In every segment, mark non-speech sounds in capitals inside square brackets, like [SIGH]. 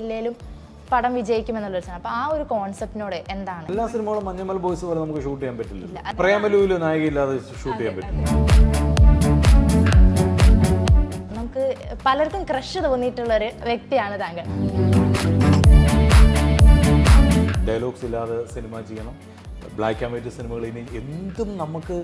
ഇല്ലേലും പടം വിജയിക്കുമെന്നുള്ളൊരു സാധനം. അപ്പോൾ ആ ഒരു കോൺസെപ്റ്റിനോട് എന്താണ്? എല്ലാ സിനിമകളും മഞ്ഞമ്മൽ ബോയ്സ് പോലെ നമുക്ക് ഷൂട്ട് ചെയ്യാൻ പറ്റില്ല പ്രേമലൂൽ നായികയില്ലാതെ ഷൂട്ട് ചെയ്യാൻ പറ്റില്ല. നമുക്ക് പലർക്കും ക്രഷ് തോന്നിയിട്ടുള്ള ഒരു വ്യക്തിയാണ് താങ്കൾ. ഡയലോഗ്സ് ഇല്ലാതെ സിനിമ ചെയ്യണം. ബ്ലാക്ക് ആൻഡ് വൈറ്റ് സിനിമകൾ ഇനി എന്തും നമുക്ക്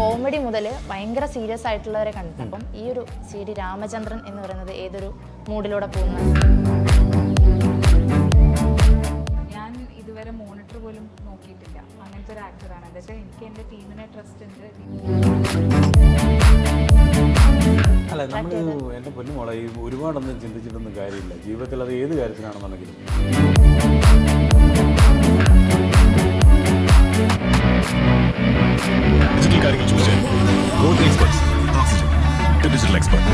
കോമഡി മുതൽ ഭയങ്കര സീരിയസ് ആയിട്ടുള്ളവരെ കണ്ടിട്ടുണ്ട് അപ്പം ഈ ഒരു സി ഡി രാമചന്ദ്രൻ എന്ന് പറയുന്നത് ഏതൊരു മൂഡിലൂടെ പോകുന്ന ഞാൻ ഇതുവരെ മോണിറ്റർ പോലും നോക്കിയിട്ടില്ല. അങ്ങനത്തെ ഒരു ആക്ടറാണ് എന്താ വെച്ചാൽ എനിക്ക് എന്റെ ടീമിനെ ട്രസ്റ്റ് ഉണ്ട്. അല്ല നമ്മൾ എന്റെ പൊന്നുമോളെ ഈ ഒരുപാടൊന്നും ചിന്തിച്ചിട്ടൊന്നും കാര്യമില്ല. ജീവിതത്തിൽ അത് ഏത് കാര്യത്തിനാണെന്നുണ്ടെങ്കിലും. Choose go to experts to digital expert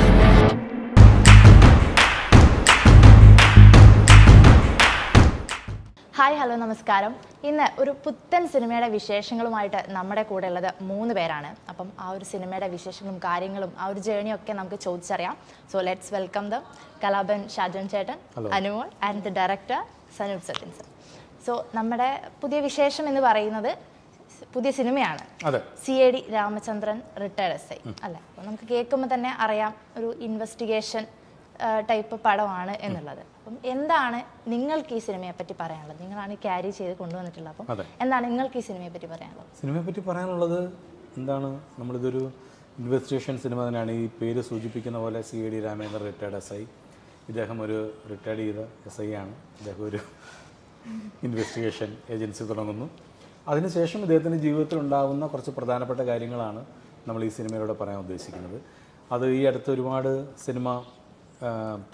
hi hello നമസ്കാരം. ഇന്ന് ഒരു പുത്തൻ സിനിമയുടെ വിശേഷങ്ങളുമായിട്ട് നമ്മുടെ കൂടെ ഉള്ളത് മൂന്ന് പേരാണ്. അപ്പം ആ ഒരു സിനിമയുടെ വിശേഷങ്ങളും കാര്യങ്ങളും ആ ഒരു ജേണിയും ഒക്കെ നമുക്ക് ചോദിച്ചറിയാം. So let's welcome the Kalabhavan Shajan ചേട്ടൻ Anumol and the director Sanoop Sathyan sir so നമ്മുടെ പുതിയ വിശേഷം എന്ന് പറയുന്നത് പുതിയ സിനിമയാണ്. C I D Ramachandran retired S I. അല്ലെ? അപ്പോൾ നമുക്ക് കേൾക്കുമ്പോൾ തന്നെ അറിയാം ഒരു ഇൻവെസ്റ്റിഗേഷൻ ടൈപ്പ് പടമാണ് എന്നുള്ളത്. അപ്പം എന്താണ് നിങ്ങൾക്ക് ഈ സിനിമയെ പറ്റി പറയാനുള്ളത്? നിങ്ങളാണ് ക്യാരി ചെയ്ത് കൊണ്ടുവന്നിട്ടുള്ളത്. അപ്പം എന്താണ് നിങ്ങൾക്ക് ഈ സിനിമയെ പറ്റി പറയാനുള്ളത്? സിനിമയെ പറ്റി പറയാനുള്ളത് എന്താണ്? നമ്മളിതൊരു ഇൻവെസ്റ്റിഗേഷൻ സിനിമ തന്നെയാണ്. ഈ പേര് സൂചിപ്പിക്കുന്ന പോലെ C I D Ramendran retired S I. ഇദ്ദേഹം ഒരു റിട്ടയർഡ് ചെയ്ത എസ് ഐ ആണ്. ഇദ്ദേഹം ഒരു ഇൻവെസ്റ്റിഗേഷൻ ഏജൻസി തുടങ്ങുന്നു. അതിനുശേഷം ഇദ്ദേഹത്തിന്റെ ജീവിതത്തിൽ ഉണ്ടാകുന്ന കുറച്ച് പ്രധാനപ്പെട്ട കാര്യങ്ങളാണ് നമ്മൾ ഈ സിനിമയിലൂടെ പറയാൻ ഉദ്ദേശിക്കുന്നത്. അത് ഈ അടുത്ത് ഒരുപാട് സിനിമ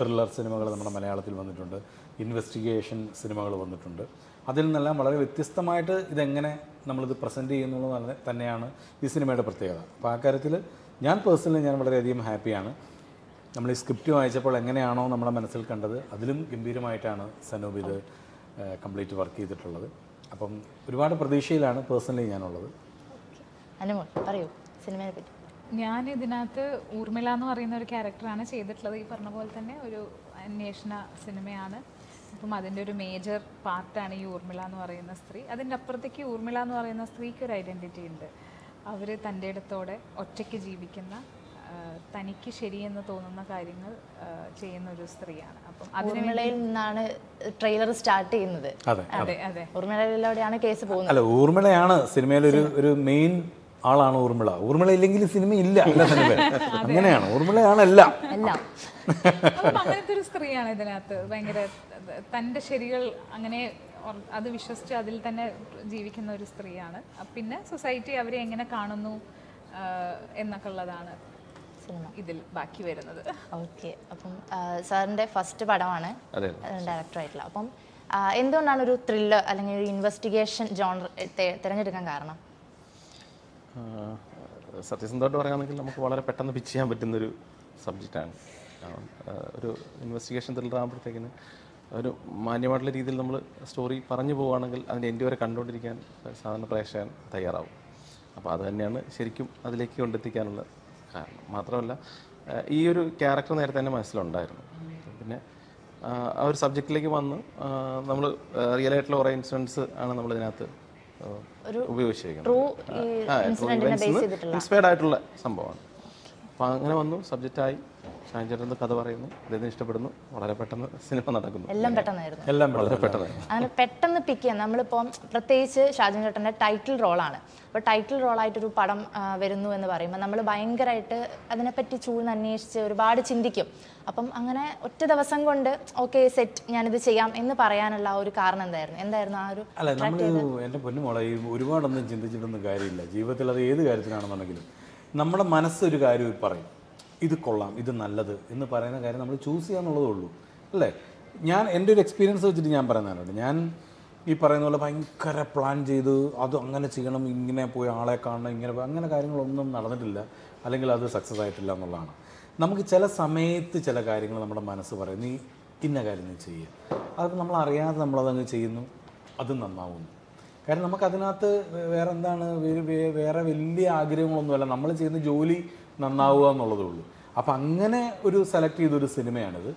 ത്രില്ലർ സിനിമകൾ നമ്മുടെ മലയാളത്തിൽ വന്നിട്ടുണ്ട്. ഇൻവെസ്റ്റിഗേഷൻ സിനിമകൾ വന്നിട്ടുണ്ട്. അതിൽ നിന്നെല്ലാം വളരെ വ്യത്യസ്തമായിട്ട് ഇതെങ്ങനെ നമ്മളിത് പ്രസന്റ് തന്നെ- തന്നെയാണ് ഈ സിനിമയുടെ പ്രത്യേകത. അപ്പോൾ ആ കാര്യത്തിൽ ഞാൻ പേഴ്സണലി ഞാൻ വളരെയധികം ഹാപ്പിയാണ് നമ്മൾ ഈ സ്ക്രിപ്റ്റ് വായിച്ചപ്പോൾ എങ്ങനെയാണോ നമ്മുടെ മനസ്സിൽ കണ്ടത് അതിലും ഗംഭീരമായിട്ടാണ് സനൂപ് ഇത് കംപ്ലീറ്റ് വർക്ക് ചെയ്തിട്ടുള്ളത്. അപ്പം ഒരുപാട് പ്രതീക്ഷയിലാണ് പേഴ്സണലി ഞാനുള്ളത്. അനുമോൾ പറയൂ സിനിമയെ പറ്റി ഞാൻ ഇതിനകത്ത് ഊർമിള എന്ന് പറയുന്ന ഒരു ക്യാരക്ടറാണ് ചെയ്തിട്ടുള്ളത്. ഈ പറഞ്ഞ പോലെ തന്നെ ഒരു അന്വേഷണ സിനിമയാണ്. അപ്പം അതിന്റെ ഒരു മേജർ പാർട്ടാണ് ഈ ഊർമിള എന്ന് പറയുന്ന സ്ത്രീ. അതിന്റെ അപ്പുറത്തേക്ക് ഊർമിള എന്ന് പറയുന്ന സ്ത്രീക്ക് ഒരു ഐഡന്റിറ്റി ഉണ്ട്. അവർ തന്റെ ഇടത്തോടെ ഒറ്റയ്ക്ക് ജീവിക്കുന്ന തനിക്ക് ശരിയെന്ന് തോന്നുന്ന കാര്യങ്ങൾ ചെയ്യുന്ന ഒരു സ്ത്രീയാണ്. അപ്പം അതിന് ഊർമിളയിൽ നിന്നാണ് ട്രെയിലർ സ്റ്റാർട്ട് ചെയ്യുന്നത്. അതെ അതെ. ഊർമിളയിലൂടെയാണ് കേസ് പോകുന്നത്. അല്ല ഊർമിളയാണ് സിനിമയിലെ ഒരു ഒരു മെയിൻ ആളാണ് ഊർമിള. ഊർമിള ഇല്ലെങ്കിൽ സിനിമ ഇല്ല [LAUGHS] അങ്ങനെയാണ്. ഊർമിളയാണ് എല്ലാം. അങ്ങനത്തെ ഒരു സ്ത്രീയാണ് ഇതിനകത്ത്. ഭയങ്കര തന്റെ ശരികൾ അങ്ങനെ അത് വിശ്വസിച്ച് അതിൽ തന്നെ ജീവിക്കുന്ന ഒരു സ്ത്രീയാണ്. പിന്നെ സൊസൈറ്റി അവരെ എങ്ങനെ കാണുന്നു എന്നൊക്കെ ഉള്ളതാണ്. ഇതിൽ ബാക്കി വരുന്നത്. ഓക്കെ. അപ്പം സാറിന്റെ ഫസ്റ്റ് പടമാണ്. ഡയറക്ടർ ഡയറക്ടറായിട്ടുള്ള അപ്പം എന്തുകൊണ്ടാണ് ഒരു ത്രില്ലർ അല്ലെങ്കിൽ ഒരു ഇൻവെസ്റ്റിഗേഷൻ ജോണർ തിരഞ്ഞെടുക്കാൻ കാരണം? സത്യസന്ധമായിട്ട് പറയുകയാണെങ്കിൽ നമുക്ക് വളരെ പെട്ടെന്ന് പിച്ച് ചെയ്യാൻ പറ്റുന്നൊരു സബ്ജക്റ്റാണ് കാരണം ആഹ് ഒരു ഇൻവെസ്റ്റിഗേഷൻ ത്രില്ലർ ആകുമ്പോഴത്തേക്കിന് ഒരു മാന്യമായിട്ടുള്ള രീതിയിൽ നമ്മൾ സ്റ്റോറി പറഞ്ഞു പോവുകയാണെങ്കിൽ അതിന്റെ എന്റെ വരെ കണ്ടുകൊണ്ടിരിക്കാൻ സാധാരണ പ്രേക്ഷകൻ തയ്യാറാവും. അപ്പോൾ അത് തന്നെയാണ് ശരിക്കും അതിലേക്ക് കൊണ്ടെത്തിക്കാനുള്ള കാരണം. മാത്രമല്ല ഈ ഒരു ക്യാരക്ടർ നേരത്തെ തന്നെ മനസ്സിലുണ്ടായിരുന്നു. പിന്നെ ആ ഒരു സബ്ജക്റ്റിലേക്ക് വന്ന് നമ്മൾ റിയൽ ആയിട്ടുള്ള കുറേ ഇൻസിഡൻസ് ആണ് നമ്മൾ ഇതിനകത്ത് ഉപയോഗിച്ചിരിക്കുന്നത്. ഇൻസ്പയർഡ് ആയിട്ടുള്ള സംഭവമാണ്. അപ്പം അങ്ങനെ വന്നു സബ്ജക്റ്റായി ഷാൻ ചേട്ടൻ കഥ പറയുന്നു. അദ്ദേഹത്തിന് ഇഷ്ടപ്പെടുന്നു. വളരെ പെട്ടെന്ന് സിനിമ നടക്കുന്നു. എല്ലാം പെട്ടെന്നായിരുന്നു. എല്ലാം വളരെ പെട്ടെന്ന് അങ്ങനെ പെട്ടെന്ന് പിക്ക് ചെയ്യാൻ നമ്മളിപ്പം പ്രത്യേകിച്ച് ഷാജൻ ചേട്ടന്റെ ടൈറ്റിൽ റോളാണ് അപ്പോൾ ടൈറ്റിൽ റോളായിട്ടൊരു പടം വരുന്നു എന്ന് പറയുമ്പോൾ നമ്മൾ ഭയങ്കരമായിട്ട് അതിനെപ്പറ്റി ചൂഴ്ന്ന് അന്വേഷിച്ച് ഒരുപാട് ചിന്തിക്കും. അപ്പം അങ്ങനെ ഒറ്റ ദിവസം കൊണ്ട് ഓക്കെ സെറ്റ് ഞാനിത് ചെയ്യാം എന്ന് പറയാനുള്ള ആ ഒരു കാരണം എന്തായിരുന്നു? എന്തായിരുന്നു ആ ഒരു അല്ല നമ്മൾ എന്റെ പൊന്നുമോളെ ഈ ഒരുപാടൊന്നും ചിന്തിച്ചിട്ടൊന്നും കാര്യമില്ല. ജീവിതത്തിൽ അത് ഏത് കാര്യത്തിനാണെന്നുണ്ടെങ്കിലും നമ്മുടെ മനസ്സൊരു കാര്യം പറയും. ഇത് കൊള്ളാം ഇത് നല്ലത് എന്ന് പറയുന്ന കാര്യം നമ്മൾ ചൂസ് ചെയ്യാന്നുള്ളതേ ഉള്ളൂ. അല്ലേ? ഞാൻ എന്റെ ഒരു എക്സ്പീരിയൻസ് വെച്ചിട്ട് ഞാൻ പറയുന്നതാണ് ഞാൻ ഈ പറയുന്ന പോലെ ഭയങ്കര പ്ലാൻ ചെയ്ത് അത് അങ്ങനെ ചെയ്യണം ഇങ്ങനെ പോയി ആളെ കാണണം ഇങ്ങനെ അങ്ങനെ കാര്യങ്ങളൊന്നും നടന്നിട്ടില്ല. അല്ലെങ്കിൽ അത് സക്സസ് ആയിട്ടില്ല എന്നുള്ളതാണ്. നമുക്ക് ചില സമയത്ത് ചില കാര്യങ്ങൾ നമ്മുടെ മനസ്സ് പറയും നീ ഇന്ന കാര്യം നീ ചെയ്യുക അതൊക്കെ നമ്മൾ അറിയാതെ നമ്മളതങ്ങ് ചെയ്യുന്നു അത് നന്നാവുന്നു. കാരണം നമുക്കതിനകത്ത് വേറെ എന്താണ് വേറെ വലിയ ആഗ്രഹങ്ങളൊന്നുമല്ല. നമ്മൾ ചെയ്യുന്ന ജോലി നന്നാവുക എന്നുള്ളതേ ഉള്ളൂ. അപ്പം അങ്ങനെ ഒരു സെലക്ട് ചെയ്തൊരു സിനിമയാണിത്.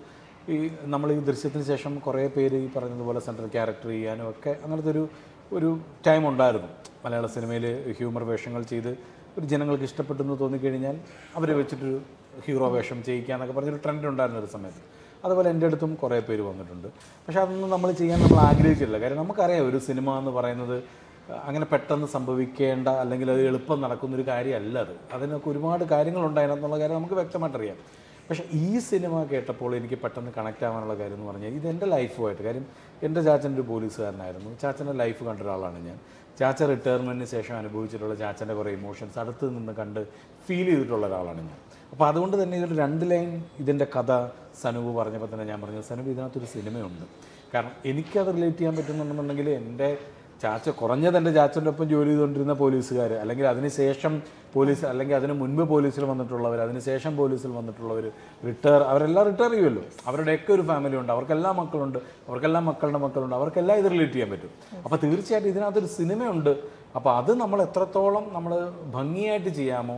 ഈ നമ്മൾ ഈ ദൃശ്യത്തിന് ശേഷം കുറേ പേര് ഈ പറഞ്ഞതുപോലെ സെൻട്രൽ ക്യാരക്ടർ ചെയ്യാനും ഒക്കെ അങ്ങനത്തെ ഒരു ഒരു ടൈം ഉണ്ടായിരുന്നു. മലയാള സിനിമയിൽ ഹ്യൂമർ വേഷങ്ങൾ ചെയ്ത് ഒരു ജനങ്ങൾക്ക് ഇഷ്ടപ്പെട്ടു എന്ന് തോന്നിക്കഴിഞ്ഞാൽ അവരെ വെച്ചിട്ടൊരു ഹീറോ വേഷം ചെയ്യിക്കുക എന്നൊക്കെ പറഞ്ഞൊരു ട്രെൻഡ് ഉണ്ടായിരുന്ന ഒരു സമയത്ത്. അതുപോലെ എന്റെ അടുത്തും കുറേ പേര് വന്നിട്ടുണ്ട്. പക്ഷേ അതൊന്നും നമ്മൾ ചെയ്യാൻ നമ്മൾ ആഗ്രഹിച്ചില്ല കാര്യം നമുക്കറിയാം ഒരു സിനിമ എന്ന് പറയുന്നത് അങ്ങനെ പെട്ടെന്ന് സംഭവിക്കേണ്ട അല്ലെങ്കിൽ അത് എളുപ്പം നടക്കുന്നൊരു കാര്യമല്ല അത്. അതിനൊക്കെ ഒരുപാട് കാര്യങ്ങളുണ്ടായിരുന്നുള്ള കാര്യം നമുക്ക് വ്യക്തമായിട്ടറിയാം. പക്ഷേ ഈ സിനിമ കേട്ടപ്പോൾ എനിക്ക് പെട്ടെന്ന് കണക്ട് ആവാനുള്ള കാര്യം എന്ന് പറഞ്ഞാൽ ഇത് എന്റെ ലൈഫുമായിട്ട് കാര്യം എന്റെ ചാച്ചൻ ഒരു പോലീസുകാരനായിരുന്നു. ചാച്ചന്റെ ലൈഫ് കണ്ട ഒരാളാണ് ഞാൻ. ചാച്ച റിട്ടയർമെന്റിന് ശേഷം അനുഭവിച്ചിട്ടുള്ള ചാച്ചന്റെ കുറേ ഇമോഷൻസ് അടുത്ത് നിന്ന് കണ്ട് ഫീൽ ചെയ്തിട്ടുള്ള ഒരാളാണ് ഞാൻ. അപ്പോൾ അതുകൊണ്ട് തന്നെ ഇതിൽ രണ്ട് ലൈൻ ഇതിന്റെ കഥ സനുവ് പറഞ്ഞപ്പോൾ തന്നെ ഞാൻ പറഞ്ഞു സനുവ് ഇതിനകത്തൊരു സിനിമയുണ്ട്. കാരണം എനിക്കത് റിലേറ്റ് ചെയ്യാൻ പറ്റുന്നുണ്ടെന്നുണ്ടെങ്കിൽ എന്റെ ചാച്ച കുറഞ്ഞത് എന്റെ ചാച്ചന്റെ ഒപ്പം ജോലി ചെയ്തുകൊണ്ടിരുന്ന പോലീസുകാർ അല്ലെങ്കിൽ അതിനുശേഷം പോലീസ് അല്ലെങ്കിൽ അതിന് മുൻപ് പോലീസിൽ വന്നിട്ടുള്ളവർ അതിനുശേഷം പോലീസിൽ വന്നിട്ടുള്ളവർ റിട്ടയർ അവരെല്ലാം റിട്ടയർ ചെയ്യുമല്ലോ. അവരുടെയൊക്കെ ഒരു ഫാമിലി ഉണ്ട് അവർക്കെല്ലാ മക്കളുണ്ട് അവർക്കെല്ലാം മക്കളുടെ മക്കളുണ്ട് അവർക്കെല്ലാം ഇത് റിലേറ്റ് ചെയ്യാൻ പറ്റും. അപ്പോൾ തീർച്ചയായിട്ടും ഇതിനകത്തൊരു സിനിമയുണ്ട്. അപ്പോൾ അത് നമ്മൾ എത്രത്തോളം നമ്മൾ ഭംഗിയായിട്ട് ചെയ്യാമോ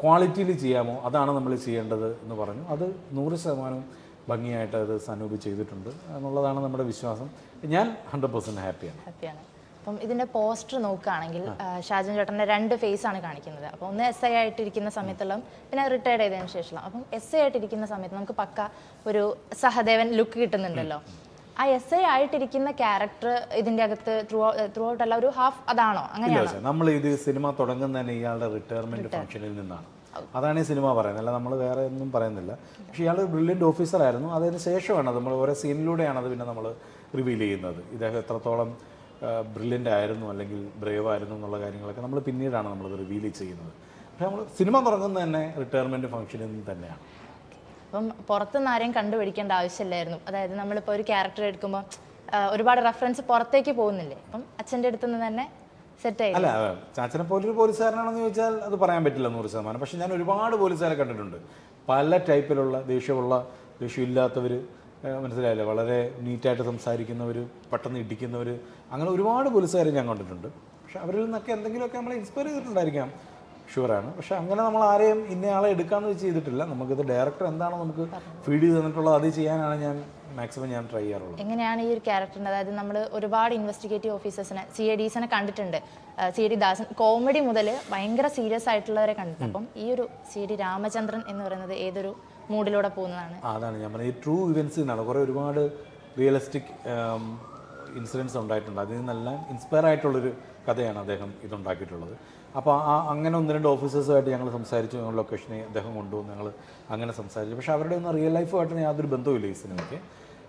ക്വാളിറ്റിയിൽ ചെയ്യാമോ അതാണ് നമ്മൾ ചെയ്യേണ്ടത് എന്ന് പറഞ്ഞു. അത് നൂറ് ശതമാനം ഭംഗിയായിട്ട് അത് സനൂപ് ചെയ്തിട്ടുണ്ട് എന്നുള്ളതാണ് നമ്മുടെ വിശ്വാസം. ഞാൻ ഹൺഡ്രഡ് പെർസെന്റ് ഹാപ്പിയാണ് ഹാപ്പിയാണ് അപ്പം ഇതിന്റെ പോസ്റ്റർ നോക്കുകയാണെങ്കിൽ ഷാജൻ ചേട്ടന്റെ രണ്ട് ഫേസ് ആണ് കാണിക്കുന്നത്. അപ്പോൾ ഒന്ന് എസ് ഐ ആയിട്ടിരിക്കുന്ന സമയത്തുള്ള പിന്നെ റിട്ടയർഡ് ചെയ്തതിന് ശേഷമുള്ള. അപ്പം എസ് ഐ ആയിട്ടിരിക്കുന്ന സമയത്ത് നമുക്ക് പക്ക ഒരു സഹദേവൻ ലുക്ക് കിട്ടുന്നുണ്ടല്ലോ. ആ എസ് ഐ ആയിട്ടിരിക്കുന്ന ക്യാരക്ടർ ഇതിന്റെ അകത്ത് ത്രൂ ത്രൂ ഔട്ട് അല്ല ഒരു ഹാഫ് അതാണോ? അങ്ങനെയാണോ? നമ്മൾ ഇത് സിനിമ തുടങ്ങുന്ന തന്നെ ഇയാളുടെ റിട്ടയർമെന്റ് ഫംഗ്ഷനിൽ നിന്നാണ്. അതാണ് ഈ സിനിമ പറയുന്നത്. അല്ല നമ്മൾ വേറെ ഒന്നും പറയുന്നില്ല. പക്ഷെ ഇയാൾ ബ്രില്യന്റ് ഓഫീസറായിരുന്നു അതിന് ശേഷമാണ് നമ്മൾ ഓരോ സീനിലൂടെയാണ് അത് പിന്നെ നമ്മൾ റിവീൽ ചെയ്യുന്നത്. ഇദ്ദേഹം എത്രത്തോളം ബ്രില്യന്റ് ആയിരുന്നു അല്ലെങ്കിൽ ബ്രേവ് ആയിരുന്നു എന്നുള്ള കാര്യങ്ങളൊക്കെ നമ്മൾ പിന്നീടാണ് നമ്മളത് റിവീൽ ചെയ്യുന്നത്. പക്ഷേ നമ്മൾ സിനിമ തുടങ്ങുന്നത് തന്നെ റിട്ടയർമെന്റ് ഫംഗ്ഷനിൽ നിന്ന് തന്നെയാണ്. അപ്പം പുറത്തുനിന്ന് ആരെയും കണ്ടുപിടിക്കേണ്ട ആവശ്യമില്ലായിരുന്നു. അതായത് നമ്മളിപ്പോൾ ഒരു ക്യാരക്ടർ എടുക്കുമ്പോൾ ഒരുപാട് റെഫറൻസ് പുറത്തേക്ക് പോകുന്നില്ലേ? അപ്പം അച്ഛന്റെ അടുത്തു നിന്ന് തന്നെ സെറ്റ് ആയി. അല്ല ചാച്ചനെ പോലൊരു പോലീസുകാരനാണെന്ന് ചോദിച്ചാൽ അത് പറയാൻ പറ്റില്ല നൂറ് ശതമാനം. പക്ഷേ ഞാൻ ഒരുപാട് പോലീസുകാരെ കണ്ടിട്ടുണ്ട്. പല ടൈപ്പിലുള്ള ദേഷ്യമുള്ള ദേഷ്യമില്ലാത്തവർ മനസ്സിലായില്ലേ? വളരെ നീറ്റായിട്ട് സംസാരിക്കുന്നവർ പെട്ടെന്ന് ഇടിക്കുന്നവർ അങ്ങനെ ഒരുപാട് പോലീസുകാരെ ഞാൻ കണ്ടിട്ടുണ്ട്. പക്ഷെ അവരിൽ നിന്നൊക്കെ എന്തെങ്കിലുമൊക്കെ നമ്മളെ ഇൻസ്പയർ ചെയ്തിട്ടുണ്ടായിരിക്കാം. ഷുവറാണ് പക്ഷെ അങ്ങനെ നമ്മൾ ആരെയും ഇന്നയാളെ എടുക്കാമെന്ന് വെച്ച് ചെയ്തിട്ടില്ല. നമുക്കിത് ഡയറക്ടർ എന്താണോ നമുക്ക് ഫീഡ് ചെയ്ത് തന്നിട്ടുള്ളത് അത് ചെയ്യാനാണ് ഞാൻ മാക്സിമം ഞാൻ ട്രൈ ചെയ്യാറുള്ളത്. എങ്ങനെയാണ് ഈ ഒരു ക്യാരക്ടറിന്റെ അതായത് നമ്മൾ ഒരുപാട് ഇൻവെസ്റ്റിഗേറ്റീവ് ഓഫീസേഴ്സിനെ സി എ ഡീസിനെ കണ്ടിട്ടുണ്ട്. C I D Dasan comedy മുതൽ ഭയങ്കര സീരിയസ് ആയിട്ടുള്ളവരെ കണ്ടിട്ടുണ്ട്. അപ്പം ഈ ഒരു സി എ ഡി രാമചന്ദ്രൻ എന്ന് പറയുന്നത് ഏതൊരു മൂഡിലൂടെ പോകുന്നതാണ്. അതാണ് ഞാൻ പറഞ്ഞത്. ഈ ട്രൂ ഇവൻസ് നിന്നാണ് കുറേ ഒരുപാട് റിയലിസ്റ്റിക് ഇൻസിഡൻസ് ഉണ്ടായിട്ടുണ്ട്. അതിൽ നിന്നെല്ലാം ഇൻസ്പയർ ആയിട്ടുള്ളൊരു കഥയാണ് അദ്ദേഹം ഇതുണ്ടാക്കിയിട്ടുള്ളത്. അപ്പോൾ ആ അങ്ങനെ ഒന്ന് രണ്ട് ഓഫീസേഴ്സുമായിട്ട് ഞങ്ങൾ സംസാരിച്ചു. ഞങ്ങൾ ലൊക്കേഷനെ അദ്ദേഹം കൊണ്ടുവന്നു ഞങ്ങൾ അങ്ങനെ സംസാരിച്ചു. പക്ഷേ അവരുടെ ഒന്നും റിയൽ ലൈഫുമായിട്ട് യാതൊരു ബന്ധവുമില്ല ഈ സിനിമയ്ക്ക്.